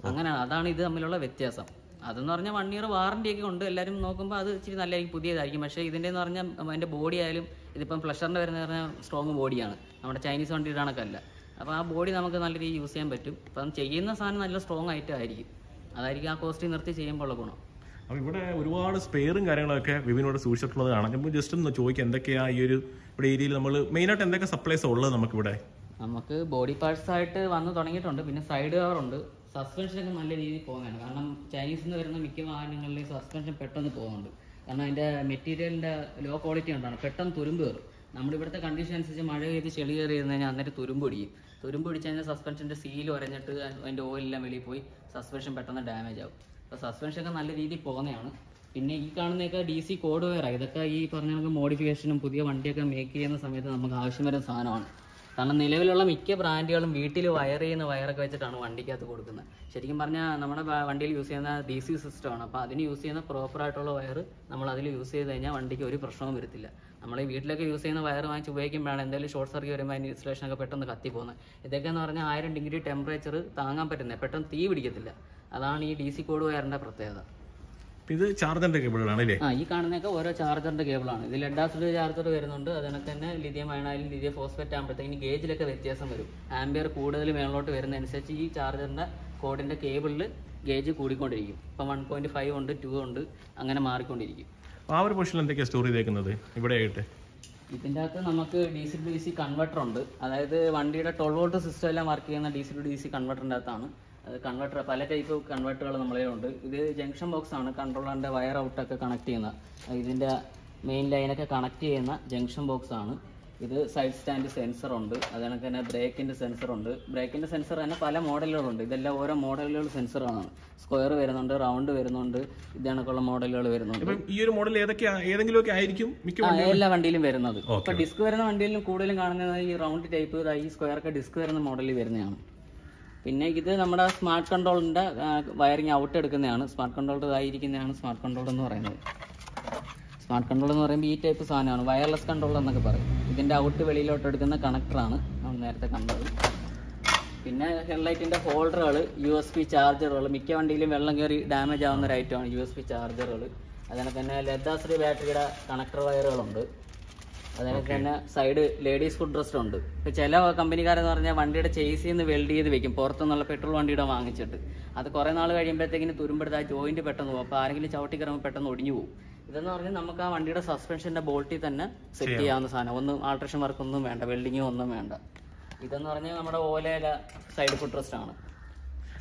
അങ്ങനെയാണ് അതാണ് ഇത് തമ്മിലുള്ള വ്യത്യാസം. അതെന്ന് പറഞ്ഞാൽ വൺ ഇയർ വാറണ്ടി ഒക്കെ ഉണ്ട്. എല്ലാവരും നോക്കുമ്പോൾ അത് ഇച്ചിരി നല്ലതായിരിക്കും പുതിയതായിരിക്കും. പക്ഷേ ഇതിന്റെ എന്ന് പറഞ്ഞാൽ അതിന്റെ ബോഡി ആയാലും ഇതിപ്പം പ്ലഷറിന്റെ വരുന്ന പറഞ്ഞാൽ സ്ട്രോങ് ബോഡിയാണ് നമ്മുടെ ചൈനീസ് വണ്ടിയുടെ കണക്കല്ല അപ്പോൾ ആ ബോഡി നമുക്ക് നല്ല രീതിയിൽ യൂസ് ചെയ്യാൻ പറ്റും. അപ്പം ചെയ്യുന്ന സാധനം നല്ല സ്ട്രോങ് ആയിട്ട് ആയിരിക്കും. അതായിരിക്കും ആ കോസ്റ്റ് നിർത്തി ചെയ്യുമ്പോൾ ഉള്ള ഗുണം. അപ്പൊ ഇവിടെ ഒരുപാട് സ്പെയറും കാര്യങ്ങളൊക്കെ വിവിനോട് സൂക്ഷിച്ചിട്ടുള്ളത് കാണാം നമ്മൾ ജസ്റ്റ് ഒന്ന് ചോദിക്കാം എന്തൊക്കെയാ ഈ ഒരു ഇവിടെ ഏരിയയിൽ നമ്മൾ മെയിൻ ആയിട്ട് എന്തൊക്കെ സപ്ലൈസ് ഉള്ളത് നമുക്കിവിടെ? നമുക്ക് ബോഡി പാർട്സ് ആയിട്ട് വന്ന് തുടങ്ങിയിട്ടുണ്ട്. പിന്നെ സൈഡ് കവർ ഉണ്ട്. സസ്പെൻഷൻ ഒക്കെ നല്ല രീതിയിൽ പോകാനാണ് കാരണം ചൈനീസ് നിന്ന് വരുന്ന മിക്ക വാഹനങ്ങളിൽ സസ്പെൻഷൻ പെട്ടെന്ന് പോകുന്നുണ്ട് കാരണം അതിന്റെ മെറ്റീരിയലിന്റെ ലോ ക്വാളിറ്റി ഉണ്ടാണ് പെട്ടെന്ന് തുരുമ്പ് കയറും. നമ്മളിവിടുത്തെ കണ്ടീഷൻ അനുസരിച്ച് മഴ പെയ്ത് ചെളി കയറി കഴിഞ്ഞാൽ അന്നേരം തുരുമ്പ് പിടിക്കും. തുരുമ്പ് കഴിഞ്ഞാൽ സസ്പെൻഷന്റെ സീൽ ഉരഞ്ഞിട്ട് അതിന്റെ ഓയിലെല്ലാം വെളിയിൽ പോയി സസ്പെൻഷൻ പെട്ടെന്ന് ഡാമേജ് ആവും. അപ്പോൾ സസ്പെൻഷൻ ഒക്കെ നല്ല രീതിയിൽ പോകുന്നതാണ്. പിന്നെ ഈ കാണുന്നതൊക്കെ ഡി സി കോഡ് വേറെ ഇതൊക്കെ ഈ പറഞ്ഞ നമുക്ക് മോഡിഫിക്കേഷനും പുതിയ വണ്ടിയൊക്കെ മേക്ക് ചെയ്യുന്ന സമയത്ത് നമുക്ക് ആവശ്യം വരുന്ന സാധനമാണ്. കാരണം നിലവിലുള്ള മിക്ക ബ്രാൻഡുകളും വീട്ടിൽ വയർ ചെയ്യുന്ന വയറൊക്കെ വെച്ചിട്ടാണ് വണ്ടിക്കകത്ത് കൊടുക്കുന്നത്. ശരിക്കും പറഞ്ഞാൽ നമ്മുടെ വണ്ടിയിൽ യൂസ് ചെയ്യുന്ന ഡി സി സിസ്റ്റമാണ് അപ്പോൾ അതിന് യൂസ് ചെയ്യുന്ന പ്രോപ്പർ ആയിട്ടുള്ള വയർ നമ്മൾ അതിൽ യൂസ് ചെയ്ത് കഴിഞ്ഞാൽ വണ്ടിക്ക് ഒരു പ്രശ്നവും വരത്തില്ല. നമ്മൾ ഈ വീട്ടിലൊക്കെ യൂസ് ചെയ്യുന്ന വയർ വാങ്ങിച്ച് ഉപയോഗിക്കുമ്പോഴാണ് എന്തെങ്കിലും ഷോർട്ട് സർക്യൂട്ട് വരുമ്പോൾ അതിന് ഇൻസ്റ്റലേഷനൊക്കെ പെട്ടെന്ന് കത്തി പോകുന്നത്. ഇതൊക്കെ എന്ന് പറഞ്ഞാൽ ആയിരം ഡിഗ്രി ടെമ്പറേച്ചർ താങ്ങാൻ പറ്റുന്നത് പെട്ടെന്ന് തീ പിടിക്കത്തില്ല. അതാണ് ഈ ഡി സി കോഡ് വയറിന്റെ പ്രത്യേകത. ഇത് ചാർജറിന്റെ കേബിളാണ് അല്ലേ? ആ ഈ കാണുന്നൊക്കെ ഓരോ ചാർജറിന്റെ കേബിളാണ് ഇത് ലെഡ് ആസിഡ് ചാർജർ വരുന്നുണ്ട്. അതിനൊക്കെ തന്നെ ലിഥിയം അയണായാലും ലിഥിയം ഫോസ്ഫേറ്റ് ആകുമ്പോഴത്തേക്കും ഗേജിലൊക്കെ വ്യത്യാസം വരും. ആംബിയർ കൂടുതൽ മേളോട്ട് വരുന്നതനുസരിച്ച് ഈ ചാർജറിന്റെ കോഡിന്റെ കേബിളിൽ ഗേജ് കൂടിക്കൊണ്ടിരിക്കും. ഇപ്പം വൺ പോയിന്റ് ഫൈവ് ഉണ്ട് ടു ഉണ്ട് അങ്ങനെ മാറിക്കൊണ്ടിരിക്കും. ആ ഒരു പൊസിഷനിൽ എന്തൊക്കെയാണ് സ്റ്റോർ ചെയ്തേക്കുന്നത് ഇവിടെ ആയിട്ട്? ഇതിന്റെ അകത്ത് നമുക്ക് D C to D C converter ഉണ്ട്. അതായത് വണ്ടിയുടെ ട്വൽവ് വോൾട്ട് സിസ്റ്റം എല്ലാം വർക്ക് ചെയ്യുന്ന D C to D C കൺവെർട്ടറിന്റെ അകത്താണ്. കൺവെർട്ടർ പല ടൈപ്പ് കൺവെർട്ടറുകൾ നമ്മളെ ഉണ്ട്. ഇത് ജംഗ്ഷൻ ബോക്സ് ആണ് കൺട്രോളറിന്റെ വയർ ഔട്ടൊക്കെ കണക്ട് ചെയ്യുന്ന. ഇതിന്റെ മെയിൻ ലൈനൊക്കെ കണക്ട് ചെയ്യുന്ന ജംഗ്ഷൻ ബോക്സ് ആണ്. ഇത് സൈഡ് സ്റ്റാൻഡ് സെൻസർ ഉണ്ട്. അത് കണക്ക് തന്നെ ബ്രേക്കിന്റെ സെൻസർ ഉണ്ട്. ബ്രേക്കിന്റെ സെൻസർ തന്നെ പല മോഡലുകളുണ്ട് ഇതെല്ലാം ഓരോ മോഡലുകൾ സെൻസറാണ് സ്ക്വയർ വരുന്നുണ്ട് റൗണ്ട് വരുന്നുണ്ട് ഇത് കണക്കുള്ള മോഡലുകൾ വരുന്നുണ്ട്. ഈ ഒരു മോഡൽ ഏതെങ്കിലും ആയിരിക്കും എല്ലാ വണ്ടിയിലും വരുന്നത്. ഇപ്പൊ ഡിസ്ക് വരുന്ന വണ്ടിയിലും കൂടുതലും കാണുന്നത് ഈ റൗണ്ട് ടൈപ്പ് ഈ സ്ക്വയർ ഒക്കെ ഡിസ്ക് വരുന്ന മോഡലിൽ വരുന്നതാണ്. പിന്നെ ഇത് നമ്മുടെ സ്മാർട്ട് കൺട്രോളിന്റെ വയറിങ് ഔട്ട് എടുക്കുന്നതാണ്. സ്മാർട്ട് കൺട്രോൾ ഇതായിരിക്കുന്നതാണ് സ്മാർട്ട് കൺട്രോൾ എന്ന് പറയുന്നത്. സ്മാർട്ട് കൺട്രോൾ എന്ന് പറയുമ്പോൾ ഈ ടൈപ്പ് സാധനമാണ്. വയർലെസ് കൺട്രോൾ എന്നൊക്കെ പറയും. ഇതിന്റെ ഔട്ട് വെളിയിലോട്ട് എടുക്കുന്ന കണക്ടറാണ് നമ്മൾ നേരത്തെ കണ്ടത്. പിന്നെ ഹെഡ്ലൈറ്റിന്റെ ഹോൾഡറുകൾ യു എസ് പി ചാർജറുകൾ മിക്ക വണ്ടിയിലും വെള്ളം കയറി ഡാമേജ് ആവുന്ന ഒരു ഐറ്റമാണ് യു എസ് പി ചാർജറുകൾ അതിനെ തന്നെ ലെദാശ്രീ ബാറ്ററിയുടെ കണക്ടർ വയറുകളുണ്ട്. അതിനെ തന്നെ സൈഡ് ലേഡീസ് ഫുഡ് റെസ്റ്റ് ഉണ്ട്. ഇപ്പൊ ചില കമ്പനിക്കാരെന്ന് പറഞ്ഞാൽ വണ്ടിയുടെ ചേസിൽ നിന്ന് വെൽഡ് ചെയ്ത് വെക്കും. പുറത്തുനിന്നുള്ള പെട്രോൾ വണ്ടിയുടെ വാങ്ങിച്ചിട്ട്. അത് കുറെ നാൾ കഴിയുമ്പോഴത്തേക്കിന് തുരുമ്പെടുത്ത് ആ ജോയിന്റ് പെട്ടെന്ന് പോകും അപ്പൊ ആരെങ്കിലും ചവിട്ടി കയറുമ്പോൾ പെട്ടെന്ന് ഒടിഞ്ഞു പോകും ഇതെന്ന് പറഞ്ഞാൽ നമുക്ക് ആ വണ്ടിയുടെ സസ്പെൻഷന്റെ ബോൾട്ടിൽ തന്നെ സെറ്റ് ചെയ്യാവുന്ന സാധനം. ഒന്നും ആൾട്രേഷൻ വർക്ക് ഒന്നും വേണ്ട. വെൽഡിങ്ങും ഒന്നും വേണ്ട. ഇതെന്ന് പറഞ്ഞാൽ നമ്മുടെ ഓലയില സൈഡ് ഫുഡ് റെസ്റ്റ് ആണ്.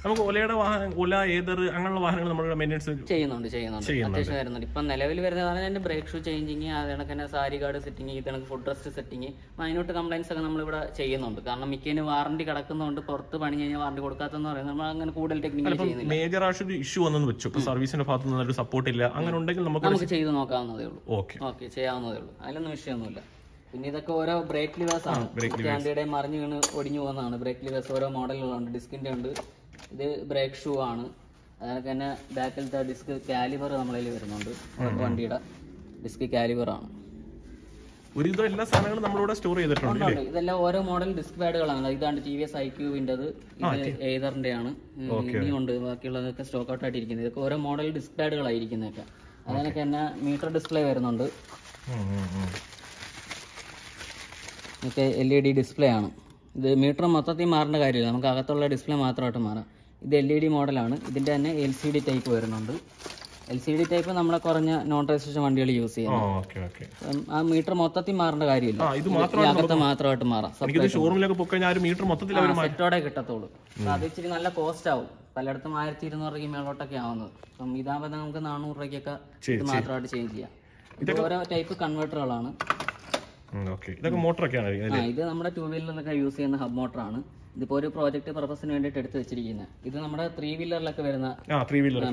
നമുക്ക് ഒലയുടെ വാഹനം ഒല ഏതർ അങ്ങനെയുള്ള വാഹനങ്ങൾ നമ്മൾ മെയിന്റെനൻസ് ചെയ്യുന്നുണ്ട് ചെയ്യുന്നുണ്ട്. അത്യാവശ്യം വരുന്നുണ്ട്. ഇപ്പം നിലവിൽ വരുന്നതാണ് എന്റെ ബ്രേക്ക് ഷൂ ചേഞ്ചിങ് അത് കണക്ക് സാരി കാർഡ് സെറ്റിങ് ഇത് കണക്ക് ഫുഡ് റെസ്റ്റ് സെറ്റിങ് മൈനോട്ട് കംപ്ലൈൻസ് ഒക്കെ നമ്മളിവിടെ ചെയ്യുന്നുണ്ട്. കാരണം മിക്കതിന് വാറണ്ടി കിടക്കുന്നതുകൊണ്ട് പുറത്ത് പണി കഴിഞ്ഞാൽ വാറണ്ടി കൊടുക്കാത്തെന്ന് പറയുന്നത് നമ്മൾ അങ്ങനെ കൂടുതൽ ടെക്നിക്കൽ ചെയ്യുന്നില്ല. മേജർ ആയിട്ട് ഒരു ഇഷ്യൂ വന്നെന്ന് വെച്ചു. സർവീസിന്റെ ഭാഗത്ത് നിന്ന് ഒരു സപ്പോർട്ട് ഇല്ല. അങ്ങനെ ഉണ്ടെങ്കിൽ നമുക്ക് നമുക്ക് ചെയ്ത് നോക്കാവുന്നതേ ഉള്ളൂ. ഓക്കെ ഓക്കെ ചെയ്യാവുന്നതേ ഉള്ളൂ. അതിലൊന്നും വിഷയമൊന്നുമില്ല. പിന്നെ ഇതൊക്കെ ഓരോ ബ്രേക്ക് ലിവേഴ്സ് ആണ്. മറിഞ്ഞ് മറിഞ്ഞു വീണ് ഒടിഞ്ഞു പോകുന്നതാണ്. ബ്രേക്ക് ലിവേഴ്സ് ഓരോ മോഡലുകളുണ്ട് ഡിസ്കിന്റെ ഉണ്ട്. ഇത് ബ്രേക്ക് ഷൂ ആണ്. അതിനൊക്കെ തന്നെ ബാക്കിലത്തെ ഡിസ്ക് കാലിബർ നമ്മളതിൽ വരുന്നുണ്ട്. വണ്ടിയുടെ ഡിസ്ക് കാലിബർ ആണ്. ഒരുവിധം എല്ലാ സാധനങ്ങളും നമ്മളിവിടെ സ്റ്റോർ ചെയ്തിട്ടുണ്ട്. ഇതെല്ലാം ഓരോ മോഡൽ ഡിസ്ക് പാഡുകളാണ് ഇതാണ് ടി വി എസ് ഐ ക്യൂവിന്റെത് ഇത് ഏതറിന്റെ ആണ് ഇനിയുണ്ട്. ബാക്കിയുള്ളതൊക്കെ സ്റ്റോക്ക് ഔട്ട് ആയിട്ടിരിക്കുന്നത്. ഇതൊക്കെ ഓരോ മോഡൽ ഡിസ്ക് പാഡുകളായിരിക്കുന്നതൊക്കെ അതിനൊക്കെ തന്നെ മീറ്റർ ഡിസ്പ്ലേ വരുന്നുണ്ട്. ഇതൊക്കെ എൽ ഇ ഡി ഡിസ്പ്ലേ ആണ്. ഇത് മീറ്റർ മൊത്തത്തിൽ മാറേണ്ട കാര്യമില്ല. നമുക്ക് അകത്തുള്ള ഡിസ്പ്ലേ മാത്രമായിട്ട് മാറാം. ഇത് എൽ ഇ ഡി മോഡലാണ്. ഇതിന്റെ തന്നെ എൽ സി ഡി ടൈപ്പ് വരുന്നുണ്ട്. എൽ സി ഡി ടൈപ്പ് നമ്മളെ കുറഞ്ഞ നോൺ രജിസ്ട്രേഷൻ വണ്ടികൾ യൂസ് ചെയ്യാം ആ മീറ്റർ മൊത്തത്തിൽ മാറേണ്ട കാര്യമില്ല. അകത്ത് മാത്രമായിട്ട് മാറാം. സെറ്റോടെ കിട്ടത്തുള്ളൂ. അത് ഇച്ചിരി നല്ല കോസ്റ്റ് ആവും. പലയിടത്തും ആയിരത്തി ഇരുന്നൂറ് രൂപയ്ക്ക് മേളോട്ടൊക്കെ ആവുന്നത്. അപ്പം ഇതാകുമ്പോൾ നമുക്ക് നാനൂറ് രൂപയ്ക്കൊക്കെ ഇത് മാത്രമായിട്ട് ചേഞ്ച് ചെയ്യാം. ഇത് ഓരോ ടൈപ്പ് കൺവേർട്ടറുകളാണ് ഇതൊക്കെ മോട്ടറൊക്കെയാണ് ആ ഇത് നമ്മുടെ ടൂ വീലറിലൊക്കെ യൂസ് ചെയ്യുന്ന ഹബ് മോട്ടറാണ് ഇതിപ്പോ ഒരു പ്രോജക്ട് പർപ്പസിന് വേണ്ടിയിട്ട് എടുത്ത് വെച്ചിരിക്കുന്നത് ഇത് നമ്മുടെ ത്രീ വീലറിലൊക്കെ വരുന്ന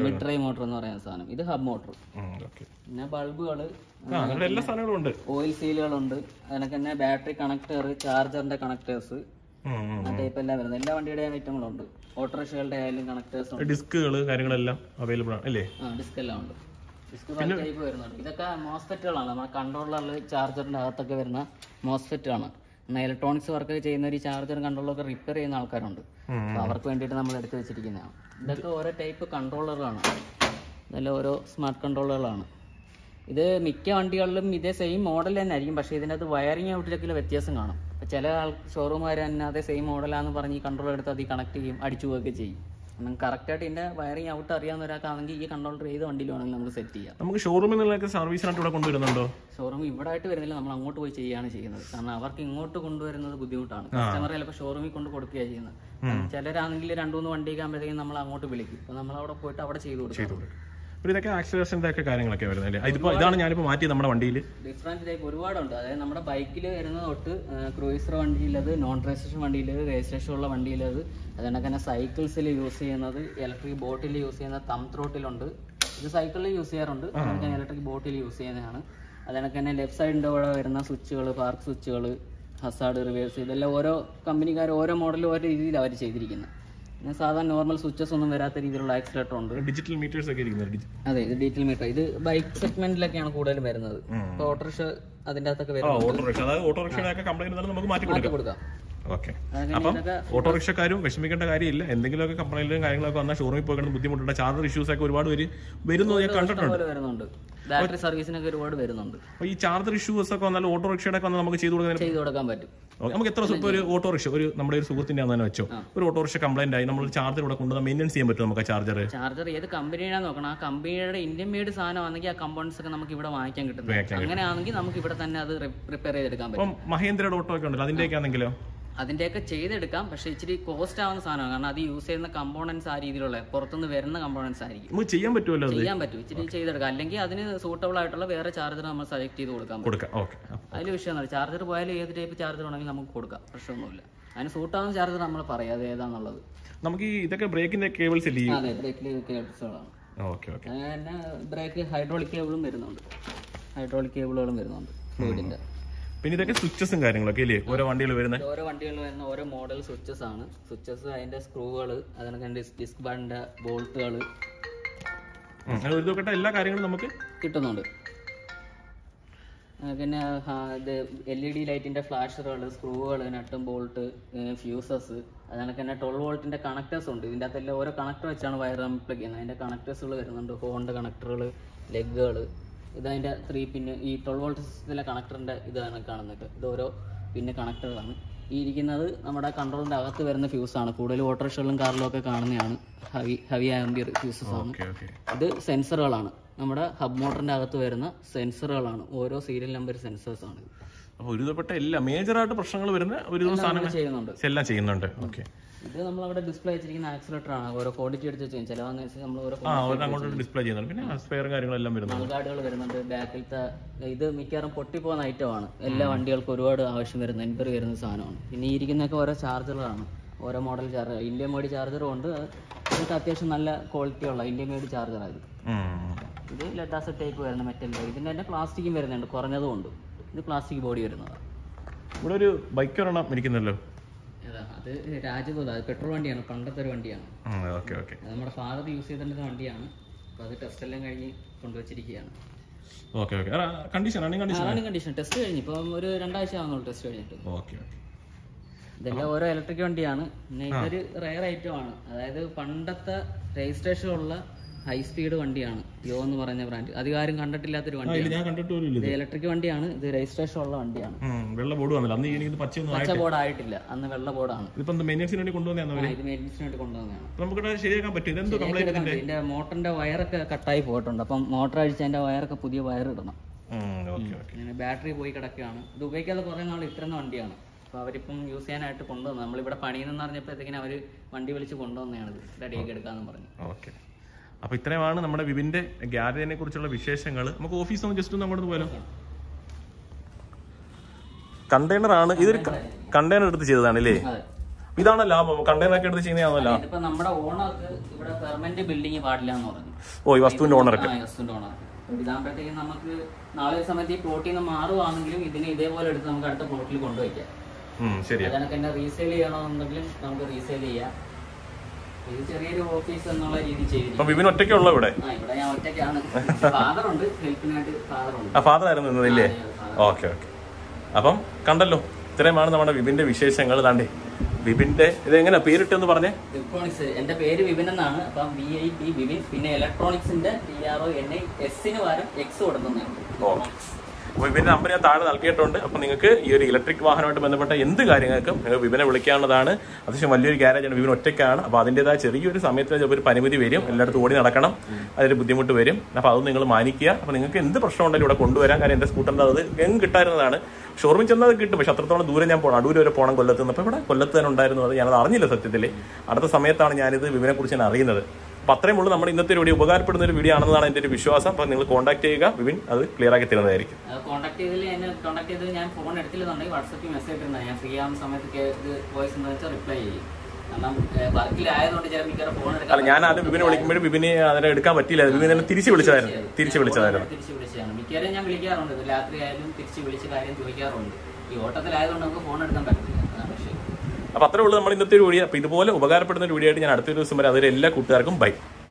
മിഡ് ഡ്രൈവ് മോട്ടർ എന്ന് പറയുന്ന സാധനം. ഇത് ഹബ് മോട്ടർ പിന്നെ ബൾബുകൾ എല്ലാ സാധനങ്ങളും ഉണ്ട്. ഓയിൽ സീലുകളുണ്ട് അതിനൊക്കെ തന്നെ ബാറ്ററി കണക്ടർ ചാർജറിന്റെ കണക്ടേഴ്സ്. ടൈപ്പ് എല്ലാം വരുന്നത്. എല്ലാ വണ്ടിയുടെയും ഐറ്റങ്ങളുണ്ട് ഓട്ടോറിക്ഷകളുടെ ആയാലും കണക്ടേഴ്സ് ഡിസ്കുകൾ കാര്യങ്ങളെല്ലാം അവൈലബിൾ ആണ് അല്ലേ? ഡിസ്ക് എല്ലാം ഉണ്ട്. ടൈപ്പ് വരുന്നുണ്ട് ഇതൊക്കെ മോസ്ഫെറ്റുകളാണ് നമ്മുടെ കൺട്രോളറിൽ അകത്തൊക്കെ വരുന്ന മോസ്ഫെറ്റാണ് ഇലക്ട്രോണിക്സ് വർക്ക് ചെയ്യുന്ന ഒരു ചാർജർ കൺട്രോളൊക്കെ റിപ്പയർ ചെയ്യുന്ന ആൾക്കാരുണ്ട്. അപ്പോൾ അവർക്ക് വേണ്ടിയിട്ട് നമ്മൾ എടുത്ത് വെച്ചിരിക്കുന്നതാണ് ഇതൊക്കെ ഓരോ ടൈപ്പ് കൺട്രോളറുകളാണ് ഇതെല്ലാം ഓരോ സ്മാർട്ട് കൺട്രോളറുകളാണ് ഇത് മിക്ക വണ്ടികളിലും ഇതേ സെയിം മോഡൽ തന്നെ ആയിരിക്കും. പക്ഷേ ഇതിനകത്ത് വയറിംഗ് ഔട്ടിലൊക്കെ വ്യത്യാസം കാണും. ചില ആൾ ഷോറൂമുകാർ തന്നെ അതേ സെയിം മോഡലാന്ന് പറഞ്ഞ് ഈ കൺട്രോൾ എടുത്ത് അത് കണക്ട് ചെയ്യും അടിച്ചു പോവുകയൊക്കെ ചെയ്യും. കാരണം കറക്റ്റായിട്ട് ഇതിന്റെ വയറിംഗ് ഔട്ട് അറിയാവുന്ന ഒരാൾക്കാണെങ്കിൽ ഈ കൺട്രോളർ ഏത് വണ്ടിയിൽ വേണമെങ്കിൽ നമുക്ക് സെറ്റ് ചെയ്യാം. നമുക്ക് ഷോറൂമിൽ നിന്നൊക്കെ സർവീസിനായിട്ട് ഇവിടെ കൊണ്ടുവരുന്നുണ്ടോ? ഷോറൂം ഇവിടെ ആയിട്ട് വരുന്നില്ല നമ്മൾ അങ്ങോട്ട് പോയി ചെയ്യുകയാണ് ചെയ്യുന്നത്. കാരണം അവർക്ക് ഇങ്ങോട്ട് കൊണ്ടുവരുന്നത് ബുദ്ധിമുട്ടാണ്. കസ്റ്റമർ ചിലപ്പോൾ ഷോറൂമിൽ കൊണ്ട് കൊടുക്കുകയാണ് ചെയ്യുന്നത്. ചിലരാണെങ്കിൽ രണ്ടു മൂന്ന് വണ്ടിയൊക്കെ ആകുമ്പോഴത്തേക്കും നമ്മൾ അങ്ങോട്ട് വിളിക്കും. അപ്പൊ നമ്മൾ അവിടെ പോയിട്ട് അവിടെ ചെയ്തു കൊടുക്കും. പിന്നെ ഇതൊക്കെ ആക്സിലേഷന്റെ ഒക്കെ കാര്യങ്ങളൊക്കെ വരുന്നത് അല്ലേ ഇതിപ്പോ ഇതാണ് ഞാനിപ്പോ മാറ്റിയത് നമ്മുടെ വണ്ടിയിൽ ഡിഫറന്റ് ടൈപ്പ് ഒരുപാടുണ്ട്. അതായത് നമ്മുടെ ബൈക്കിൽ വരുന്നത് തൊട്ട് ക്രൂയിസർ വണ്ടിയിലത് നോൺ രജിസ്ട്രേഷൻ വണ്ടിയിൽ രജിസ്ട്രേഷൻ ഉള്ള വണ്ടിയിലത് അതുകൊണ്ട് തന്നെ സൈക്കിൾസിൽ യൂസ് ചെയ്യുന്നത് ഇലക്ട്രിക് ബോട്ടിൽ യൂസ് ചെയ്യുന്ന തം ത്രോട്ടിലുണ്ട് ഇത് സൈക്കിളിൽ യൂസ് ചെയ്യാറുണ്ട്. ഇലക്ട്രിക് ബോട്ടിൽ യൂസ് ചെയ്യുന്നതാണ്. അതുകൊണ്ട് തന്നെ ലെഫ്റ്റ് സൈഡിന്റെ കൂടെ വരുന്ന സ്വിച്ചുകൾ പാർക്ക് സ്വിച്ചുകൾ ഹസാഡ് റിവേഴ്സ് ഇതെല്ലാം ഓരോ കമ്പനിക്കാർ ഓരോ മോഡലും ഓരോ രീതിയിൽ അവർ ചെയ്തിരിക്കുന്നത് പിന്നെ സാധാരണ നോർമൽ സ്വിച്ചസ് ഒന്നും വരാത്ത രീതിയിലുള്ള ആക്സിലേറ്റർ ഉണ്ട്. ഡിജിറ്റൽ മീറ്റേഴ്സ് ഒക്കെ ഇരിക്കുന്നത് അതെ ഇത് ഡിജിറ്റൽ മീറ്റർ ഇത് ബൈക്ക് സെഗ്മെന്റിലൊക്കെയാണ് കൂടുതലും വരുന്നത്. ഓട്ടോറിക്ഷ അതിന്റെ അകത്തൊക്കെ വരുന്നത്. ഓട്ടോറിക്ഷ. അതായത് ഓട്ടോറിക്ഷയൊക്കെ ഒക്കെ കംപ്ലൈന്റ് വന്നാലും നമുക്ക് മാറ്റി കൊടുക്കാം. ഓക്കെ. അപ്പം ഓട്ടോറിക്ഷക്കാരും വിഷമിക്കേണ്ട കാര്യമില്ല. എന്തെങ്കിലുമൊക്കെ കംപ്ലൈന്റും കാര്യങ്ങളൊക്കെ വന്നാൽ ഷോറൂമിൽ പോകേണ്ട ബുദ്ധിമുട്ടുണ്ട്. ചാർജർ ഇഷ്യൂസ് ഒക്കെ ഒരുപാട് പേര് വരുന്നത് ഞാൻ കണ്ടിട്ടുണ്ട്. ബാറ്ററി സർവീസിനൊക്കെ ഒരുപാട് വരുന്നുണ്ട്. ഈ ചാർജർ ഇഷ്യൂസ് ഒക്കെ വന്നാൽ ഓട്ടോറിക്ഷയുടെ ഒക്കെ നമുക്ക് ചെയ്തു കൊടുക്കാൻ ചെയ്ത് കൊടുക്കാൻ പറ്റും. നമുക്ക് എത്ര ഇപ്പോൾ ഒരു ഓട്ടോറിക്ഷ ഒരു നമ്മുടെ ഒരു സുഹൃത്തിന്റെ തന്നെ വെച്ചോ? ഒരു ഓട്ടോറിക്ഷ കംപ്ലൈന്റ് ആയി നമ്മൾ ചാർജർ ഇവിടെ കൊണ്ടുവന്ന മെയിന്റൻസ് ചെയ്യാൻ പറ്റും നമുക്ക് ചാർജർ ചാർജർ ഏത് കമ്പനിയാണ് നോക്കണം. ആ കമ്പനിയുടെ ഇന്ത്യൻ മേഡ് സാധനമാണെങ്കിൽ ആ കമ്പോണൻസ് ഒക്കെ നമുക്ക് ഇവിടെ വാങ്ങിക്കാൻ കിട്ടുന്നത്. അങ്ങനെയാണെങ്കിൽ നമുക്ക് ഇവിടെ തന്നെ അത് റിപ്പയർ ചെയ്തെടുക്കാൻ പറ്റും. മഹേന്ദ്രയുടെ ഓട്ടോ ഒക്കെ ഉണ്ടല്ലോ അതിന്റെയൊക്കെ ആണെങ്കിലോ? അതിന്റെയൊക്കെ ചെയ്തെടുക്കാം. പക്ഷേ ഇച്ചിരി കോസ്റ്റ് ആവുന്ന സാധനമാണ്. കാരണം അത് യൂസ് ചെയ്യുന്ന കമ്പോണൻസ് ആ രീതിയിലുള്ള പുറത്തുനിന്ന് വരുന്ന കമ്പോണൻസ് ആയിരിക്കും. നമുക്ക് ചെയ്യാൻ പറ്റുമല്ലോ ചെയ്യാൻ പറ്റും. ഇച്ചിരി ചെയ്തെടുക്കാം. അല്ലെങ്കിൽ അതിന് സൂട്ടബിൾ ആയിട്ടുള്ള വേറെ ചാർജർ നമ്മൾ സെലക്ട് ചെയ്ത് കൊടുക്കാം. കൊടുക്കാം ഓക്കെ അതിൽ വിഷയമൊന്നുമില്ല ചാർജർ പോയാലും ഏത് ടൈപ്പ് ചാർജർ വേണമെങ്കിലും നമുക്ക് കൊടുക്കാം. പ്രശ്നമൊന്നുമില്ല. അതിന് സൂട്ടാവുന്ന ചാർജർ നമ്മൾ പറയാം. അത് ഏതാന്നുള്ളത്. നമുക്ക് ഇതൊക്കെ ബ്രേക്കിന്റെ കേബിൾസ് അല്ലേ? അതെ ബ്രേക്കിന്റെ കേബിൾസുകളാണ് ഓക്കെ ഓക്കെ ഓക്കേ തന്നെ ബ്രേക്ക് ഹൈഡ്രോളിക് കേബിളും വരുന്നുണ്ട്. ഹൈഡ്രോളിക് കേബിളുകളും വരുന്നുണ്ട്. ഫ്ലൂയിഡിന്റെ പിന്നെ ഇതൊക്കെ സ്വിച്ചസും കാര്യങ്ങളൊക്കെ ഇല്ലേ? ഓരോ വണ്ടികൾ വരുന്നത് ഓരോ വണ്ടികളിൽ വരുന്ന ഓരോ മോഡൽ സ്വിച്ചസ് ആണ്. സ്വിച്ചസ് അതിന്റെ സ്ക്രൂകൾ അതിനൊക്കെ ഡിസ്ക് ബാൻഡ് ബോൾട്ടുകൾ അങ്ങനെ ഒരു നോക്കട്ടെ എല്ലാ കാര്യങ്ങളും നമുക്ക് കിട്ടുന്നുണ്ട്. പിന്നെ ഇത് എൽ ഇ ഡി ലൈറ്റിന്റെ ഫ്ലാഷറുകൾ സ്ക്രൂകൾ നട്ടും ബോൾട്ട് ഫ്യൂസസ് അതിനൊക്കെ തന്നെ ട്വൽവ് വോൾട്ടിന്റെ കണക്ടേഴ്സ് ഉണ്ട്. ഇതിന്റെ അകത്തെല്ലാം ഓരോ കണക്ടർ വെച്ചാണ് വയർ നമ്മൾ പ്ലഗ് ചെയ്യുന്നത്. അതിന്റെ കണക്ടേഴ്സുകൾ വരുന്നുണ്ട്. ഹോണിന്റെ കണക്ടറുകൾ ലെഗുകൾ ഇതതിന്റെ ത്രീ പിന്നെ ഈ ട്വൽവ് വോൾട്ട് സിസ്റ്റത്തിലെ കണക്ടറിന്റെ ഇതാണ് കാണുന്നത്. ഇത് ഓരോ പിന്നെ കണക്ടറുകളാണ് ഈ ഇരിക്കുന്നത് നമ്മുടെ കൺട്രോളിന്റെ അകത്ത് വരുന്ന ഫ്യൂസാണ് കൂടുതൽ ഓട്ടോറിക്ഷകളിലും കാറിലും ഒക്കെ കാണുന്നതാണ്. ഹവി ഹവി ആംബിയർ ഫ്യൂസസ് ആണ്. ഇത് സെൻസറുകളാണ് നമ്മുടെ ഹബ് മോട്ടറിന്റെ അകത്ത് വരുന്ന സെൻസറുകളാണ് ഓരോ സീരിയൽ നമ്പർ സെൻസേഴ്സ് ആണ്. അപ്പോൾ ഒരുവിധപ്പെട്ട എല്ലാ മേജറായിട്ട് പ്രശ്നങ്ങൾ വരുന്ന ഒരു സാധനങ്ങൾ ചെയ്യുന്നുണ്ട്. എല്ലാം ചെയ്യുന്നുണ്ട്. ഓക്കെ ഇത് നമ്മൾ അവിടെ ഡിസ്പ്ലേ വെച്ചിരിക്കുന്ന ആക്സിലേറ്റർ ആണ്. ഓരോ എടുത്ത് ചിലവാന്ന് വെച്ചാൽ നമ്മൾ ഓരോ ആ ഒരു അങ്ങോട്ട് ഡിസ്പ്ലേ ചെയ്യുന്നുണ്ട്. പിന്നെ കാര്യങ്ങളെല്ലാം വരുന്നുണ്ട്. മൾഗാർഡുകൾ വരുന്നുണ്ട്. ബാക്കിലത്തെ ഇത് മിക്കവാറും പൊട്ടിപ്പോകുന്ന ഐറ്റമാണ് എല്ലാ വണ്ടികൾക്കും ഒരുപാട് ആവശ്യം വരുന്ന എൻപർ വരുന്ന സാധനമാണ്. പിന്നെ ഈ ഇരിക്കുന്നതൊക്കെ ഓരോ ചാർജറുകളാണ് ഓരോ മോഡൽ ചാർജർ ഇന്ത്യൻ മേഡ് ചാർജറും ഉണ്ട്. ഇതൊക്കെ അത്യാവശ്യം നല്ല ക്വാളിറ്റി ഉള്ള ഇന്ത്യൻ മേഡ് ചാർജറാണ് ഇത് ലെഡാസ് ടൈപ്പ് വരുന്ന മെറ്റലിന്റെ ഇതിന്റെ തന്നെ പ്ലാസ്റ്റിക്കും വരുന്നുണ്ട്. കുറഞ്ഞതും ഉണ്ട്. ഇത് പ്ലാസ്റ്റിക് ബോഡി വരുന്നതാണ്. ഇവിടെ ഒരു ബൈക്ക് ഒരെണ്ണം ഇരിക്കുന്നല്ലോ അത് രാജ്യതൂത അത് പെട്രോൾ വണ്ടിയാണ്. പണ്ടത്തെ ഒരു വണ്ടിയാണ്. നമ്മുടെ ഫാദർ യൂസ് ചെയ്തിരുന്ന വണ്ടിയാണ്. അപ്പൊ അത് ടെസ്റ്റ് എല്ലാം കഴിഞ്ഞ് കൊണ്ടുവച്ചിരിക്കുകയാണ്. കണ്ടീഷൻ റണ്ണിങ് കണ്ടീഷൻ ടെസ്റ്റ് കഴിഞ്ഞു. ഇപ്പം ഒരു രണ്ടാഴ്ച ആവുന്നുള്ളൂ ടെസ്റ്റ് കഴിഞ്ഞിട്ട്. ഇതെല്ലാം ഓരോ ഇലക്ട്രിക് വണ്ടിയാണ്. പിന്നെ ഇതൊരു റയർ ഐറ്റം ആണ്. അതായത് പണ്ടത്തെ രജിസ്ട്രേഷൻ ഉള്ള ഹൈ സ്പീഡ് വണ്ടിയാണ്. യോ എന്ന് പറഞ്ഞ ബ്രാൻഡ് അധികാരം കണ്ടിട്ടില്ലാത്തൊരു വണ്ടിയാണ്. ഇലക്ട്രിക് വണ്ടിയാണ്. ഇത് രജിസ്ട്രേഷൻ ഉള്ള വണ്ടിയാണ്. വെള്ള ബോർഡ് വന്നില്ല. അന്ന് എനിക്ക് പച്ച ബോർഡ് ആയിട്ടില്ല. അന്ന് വെള്ള ബോർഡാണ് ഇതിപ്പോ മെയിനൻസിന് വേണ്ടി കൊണ്ടുവന്നു ആ, ഇത് മെയിന്റെസിന് വേണ്ടി കൊണ്ടുവന്നതാണ്. നമുക്ക് ശരിയാക്കാൻ പറ്റും. കംപ്ലൈന്റ് ഇതിന്റെ? മോട്ടറിന്റെ വയറൊക്കെ കട്ടായി പോയിട്ടുണ്ട്. അപ്പം മോട്ടർ അഴിച്ച് അതിന്റെ വയറൊക്കെ പുതിയ വയർ ഇടണം. ബാറ്ററി പോയി കിടക്കുകയാണ്. ഇത് ഉപയോഗിക്കാതെ കുറെ നാൾ ഇട്ടിരുന്ന വണ്ടിയാണ്. അപ്പോൾ അവരിപ്പം യൂസ് ചെയ്യാനായിട്ട് കൊണ്ടുവന്നു നമ്മളിവിടെ പണിയെന്ന് പറഞ്ഞപ്പോഴത്തേക്കിനും അവർ വണ്ടി വിളിച്ച് കൊണ്ടുവന്നതാണ് ഇത്. റെഡിയാക്കി എടുക്കാമെന്ന് പറഞ്ഞു. ഓക്കെ. അപ്പൊ ഇത്രയുമാണ് നമ്മുടെ വിവിന്റെ ഗ്യാരേജിനെ കുറിച്ചുള്ള വിശേഷങ്ങൾ നമുക്ക് ഓഫീസ് ഒന്ന് ജസ്റ്റ് ഒന്ന് അങ്ങോട്ട് പോയാലോ? കണ്ടെയ്നർ ആണ്. ഇതൊരു കണ്ടെയ്നർ എടുത്ത് ചെയ്തതാണ് അല്ലേ? അതെ. ഇതാണ് ലാഭം? കണ്ടെയ്നർ ഒക്കെ എടുത്ത് ചെയ്യുന്നതാണല്ലോ നമ്മുടെ ഓണർക്ക് ഇവിടെ പെർമനന്റ് ബിൽഡിംഗ് പാടില്ല എന്ന് പറഞ്ഞു. ഓ ഈ വസ്തുവിന്റെ ഓണർ വസ്തുവിന്റെ യസ്റ്റിന്റെ ഓണർ ഇതാകുമ്പോഴത്തേക്കും നമുക്ക് നാളെ സമയത്ത് ഈ പ്ലോട്ടിൽ നിന്ന് മാറുവാണെങ്കിലും ഇതിനെ ഇതേപോലെ എടുത്ത് നമുക്ക് അടുത്ത പ്ലോട്ടിൽ കൊണ്ടുവയ്ക്കാം. അതിനൊക്കെ എന്നെ റീസെയിൽ ചെയ്യണമെന്നുണ്ടെങ്കിലും നമുക്ക് റീസെയിൽ ചെയ്യാം. ഇത് ചെറിയൊരു ഓഫീസ് എന്നുള്ള രീതി അപ്പൊ വിപിൻ ഒറ്റയ്ക്കുള്ള ഇവിടെ? ആ ഇവിടെ ഞാൻ ഒറ്റയ്ക്കാണ്. ഫാദർ ഉണ്ട് ഹെൽപ്പിനായിട്ട് ഫാദർ ഉണ്ട്. ആ ഫാദർ ആയിരുന്നു നിന്നതില്ലേ ഓക്കെ ഓക്കെ. അപ്പം കണ്ടല്ലോ ഇത്രയുമാണ് നമ്മുടെ വിപിന്റെ വിശേഷങ്ങൾ. താണ്ടേ വിപിന്റെ ഇത് എങ്ങനെയാ പേരിട്ടെന്ന് പറഞ്ഞേ? ഇലക്ട്രോണിക്സ് എന്റെ പേര് വിപിൻ എന്നാണ്. അപ്പം വി ഐ പി വിപിൻ പിന്നെ ഇലക്ട്രോണിക്സിന്റെ T R O N I എസിന് പകരം എക്സ് കൊടുക്കുന്നുണ്ട് ഓക്കെ. അപ്പോൾ വിപിന്റെ നമ്പർ ഞാൻ താഴെ നൽകിയിട്ടുണ്ട്. അപ്പോൾ നിങ്ങൾക്ക് ഈ ഒരു ഇലക്ട്രിക് വാഹനമായിട്ട് ബന്ധപ്പെട്ട എന്ത് കാര്യങ്ങൾക്കും നിങ്ങൾ വിപിനെ വിളിക്കാവുന്നതാണ്. അത്യാവശ്യം വലിയൊരു ഗ്യാരേജാണ്. വിപിൻ ഒറ്റയ്ക്കാണ്. അപ്പോൾ അതിന്റെതായ ചെറിയൊരു സമയത്ത് ചിലപ്പോൾ ഒരു പരിമിതി വരും. എല്ലായിടത്തും ഓടി നടക്കണം. അതിന് ബുദ്ധിമുട്ട് വരും. അപ്പോൾ അത് നിങ്ങൾ മാനിക്കുക. അപ്പോൾ നിങ്ങൾക്ക് എന്ത് പ്രശ്നം ഉണ്ടെങ്കിലും ഇവിടെ കൊണ്ടുവരാൻ കാര്യം എന്റെ സ്കൂട്ടറിന്റെ അത് എങ്ങും കിട്ടായിരുന്നതാണ് ഷോറൂമിൽ ചെന്നാൽ കിട്ടും. പക്ഷെ അത്രത്തോളം ദൂരം ഞാൻ പോകണം അടൂർ വരെ പോകണം കൊല്ലത്ത് നിന്ന്. അപ്പോൾ ഇവിടെ കൊല്ലത്ത് തന്നെ ഉണ്ടായിരുന്നു. അത് ഞാനത് അറിഞ്ഞില്ല സത്യത്തിൽ അടുത്ത സമയത്താണ് ഞാനിത് വിപിനെക്കുറിച്ച് ഞാൻ അറിയുന്നത്. അപ്പോൾ അത്രയും ഉള്ളൂ നമ്മുടെ ഇന്നത്തെ ഒരു വീഡിയോ. ഉപകാരപ്പെടുന്ന ഒരു വീഡിയോ ആണെന്നാണ് എന്റെ ഒരു വിശ്വാസം. അപ്പോൾ നിങ്ങൾ കോൺടാക്ട് ചെയ്യുക. വിവിൻ അത് ക്ലിയർ ആക്കി തരുന്നതായിരിക്കും. കോൺടാക്ട് ചെയ്തതിൽ എന്നെ കോൺടാക്ട് ചെയ്തത് ഞാൻ ഫോൺ എടുത്തില്ലെന്നുണ്ടെങ്കിൽ വാട്സപ്പിൽ മെസ്സേജ് ഇട്ടിരുന്നത് ഞാൻ ഫ്രീ ആവുന്ന സമയത്ത് വോയിസ് എന്ന് വെച്ചാൽ റിപ്ലൈ ചെയ്യും. അല്ല ഞാൻ ആദ്യം വിപിനെ വിളിക്കുമ്പോഴും വിപിനെ അതിനെ എടുക്കാൻ പറ്റില്ല വിപിനെ എന്നെ തിരിച്ച് വിളിച്ചതായിരുന്നു. തിരിച്ച് വിളിച്ചതായിരുന്നു. തിരിച്ച് വിളിച്ചതാണ്. മിക്കവാറും ഞാൻ വിളിക്കാറുണ്ട്. രാത്രി ആയാലും തിരിച്ച് വിളിച്ച് കാര്യം ചോദിക്കാറുണ്ട്. ഈ ഓട്ടത്തിലായതുകൊണ്ട് നമുക്ക് ഫോൺ എടുക്കാൻ വിഷയം അപ്പോൾ അത്രേ ഉള്ളൂ നമ്മൾ ഇന്നത്തെ ഒരു വീഡിയോ. അപ്പോൾ ഇതുപോലെ ഉപകാരപ്പെടുന്ന ഒരു വീഡിയോ ആയിട്ട് ഞാൻ അടുത്തൊരു ദിവസം വരെ. അതിൽ എല്ലാ കൂട്ടുകാർക്കും ബൈ.